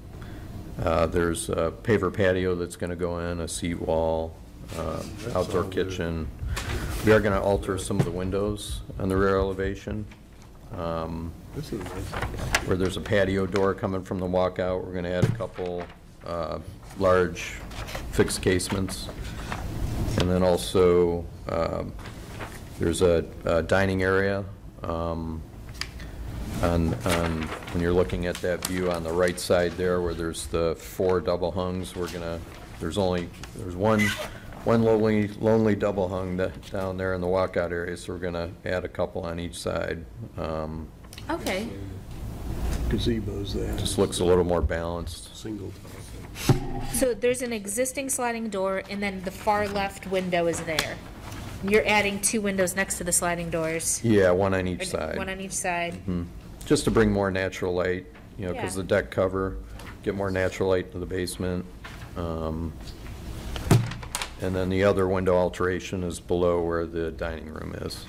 uh, There's a paver patio that's going to go in, a seat wall, uh, outdoor kitchen. We are going to alter some of the windows on the rear elevation. Um, This is nice. where there's a patio door coming from the walkout, we're gonna add a couple, uh, large fixed casements. And then also, um, there's a a dining area, um, on, on, when you're looking at that view on the right side there, where there's the four double hungs, we're gonna, there's only, there's one, one lonely, lonely double hung that- down there in the walkout area, so we're gonna add a couple on each side. Um, Okay. Gazebo's there. just looks a little more balanced. Single top. So there's an existing sliding door and then the far left window is there. You're adding two windows next to the sliding doors. Yeah, one on Or each side. One on each side. Hmm. Just to bring more natural light, you know, because Yeah. the deck cover, get more natural light into the basement. Um, And then the other window alteration is below where the dining room is.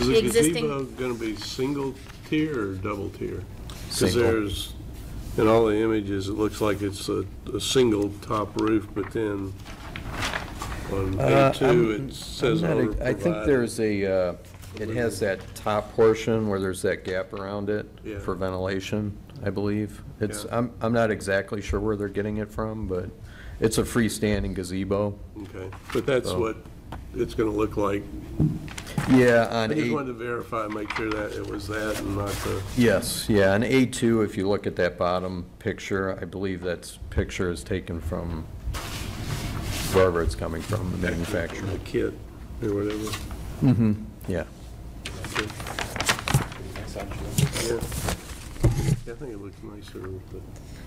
Is the Existing- gazebo gonna be single tier or double tier? Because Single. there's, in all the images, it looks like it's a, a single top roof, but then on Uh, A2, I'm- it says I'm not owner ex- I think provided. there's a, uh, it has that top portion where there's that gap around it Yeah. for ventilation, I believe. It's, Yeah. I'm, I'm not exactly sure where they're getting it from, but it's a freestanding gazebo. Okay, but that's So- what it's gonna look like. Yeah, I on just A, wanted to verify, make sure that it was that and not the, yes, yeah, on A2, if you look at that bottom picture, I believe that picture is taken from wherever it's coming from, the manufacturer. the kit or whatever. Mm-hmm, Yeah. Yeah. Yeah, I think it looks nicer with.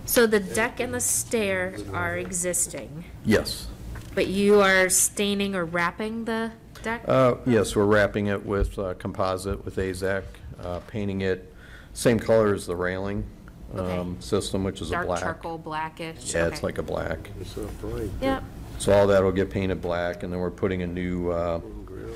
So the deck and the stair are existing, Yes. but you are staining or wrapping the deck? Uh, Yes, we're wrapping it with uh, composite with AZEK, uh, painting it same color as the railing Okay. um, system, which is a Dark black. charcoal, blackish? Yeah, it's okay. like a black. It's not bright. Yep, So all that'll get painted black, and then we're putting a new uh, Grill.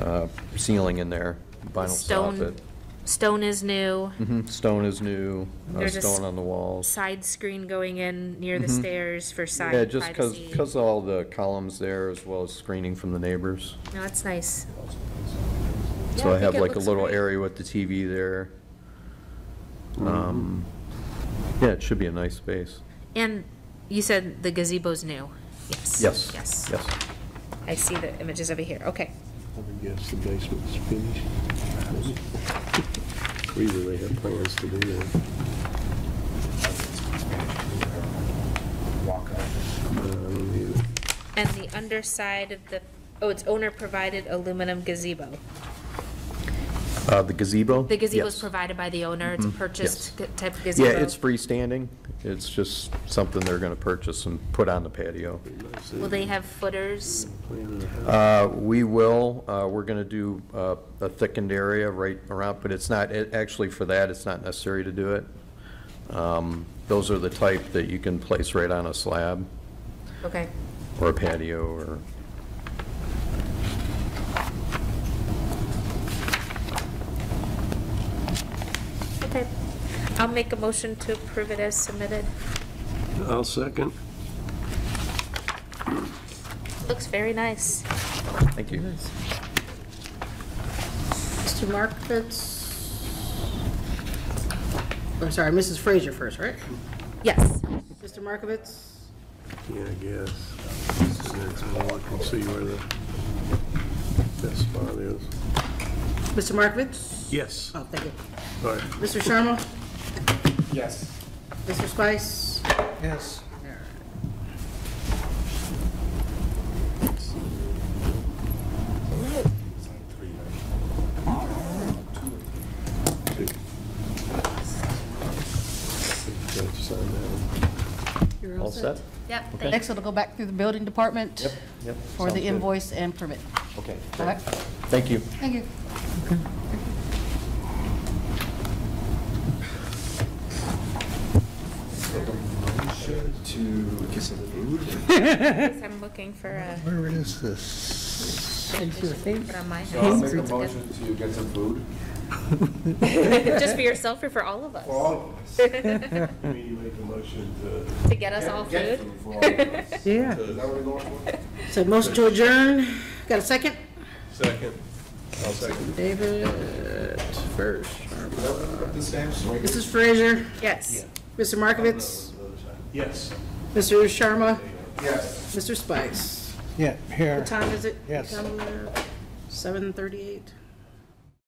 Uh, ceiling in there, vinyl Stone. soffit. stone is new, Mhm, Stone is new, uh, There's a s- stone on the walls. side screen going in near the Mhm. stairs for side Yeah, just because, privacy. because all the columns there, as well as screening from the neighbors. No, that's nice. So Yeah, I have think it like a looks little great. area with the TV there. Mm-hmm. Um, Yeah, it should be a nice space. And you said the gazebo's new? Yes. Yes. Yes. Yes. I see the images over here, okay. I would guess the basement's finished. Or Either they have plans to do that. Walk up. I don't either. And the underside of the, oh, it's owner-provided aluminum gazebo. Uh, The gazebo? The gazebo's Yes. provided by the owner, it's a Mhm, purchased g- type of gazebo? Yeah, it's freestanding. It's just something they're going to purchase and put on the patio. Will they have footers? Uh, We will, uh, we're going to do uh, a thickened area right around, but it's not, it- actually for that, it's not necessary to do it. Um, Those are the type that you can place right on a slab Okay. or a patio or, Okay. I'll make a motion to approve it as submitted. I'll second. Looks very nice. thank you. Mr. Markovitz? I'm sorry, Mrs. Frazier first, right? Yes. Mr. Markovitz? Yeah, I guess. And then so we can see where the, best spot is. Mr. Markovitz? Yes. Oh, thank you. All right. Mr. Sharma? Yes. Mr. Spice? Yes. Judge signed that. You're All set? Yep, Okay. Next, it'll go back through the building department Yep, yep. for sounds the good. invoice and permit. Okay, All right? thank you. Thank you. To get some food? I'm looking for a, Where is this? put on my So I'll make a motion to get some food. Just for yourself or for all of us? For all of us. I mean, you make a motion to, To get us all Get food? for all of us. Yeah. Is that what we're going for? So motion to adjourn. Got a second? second. I'll second. David first. Put the stamps Mrs. Frazier? Yes. Mr. Markovitz? Yes. Mr. Sharma? Yes. Mr. Spice? Yeah, here. What time is it? Yes. Seven thirty-eight?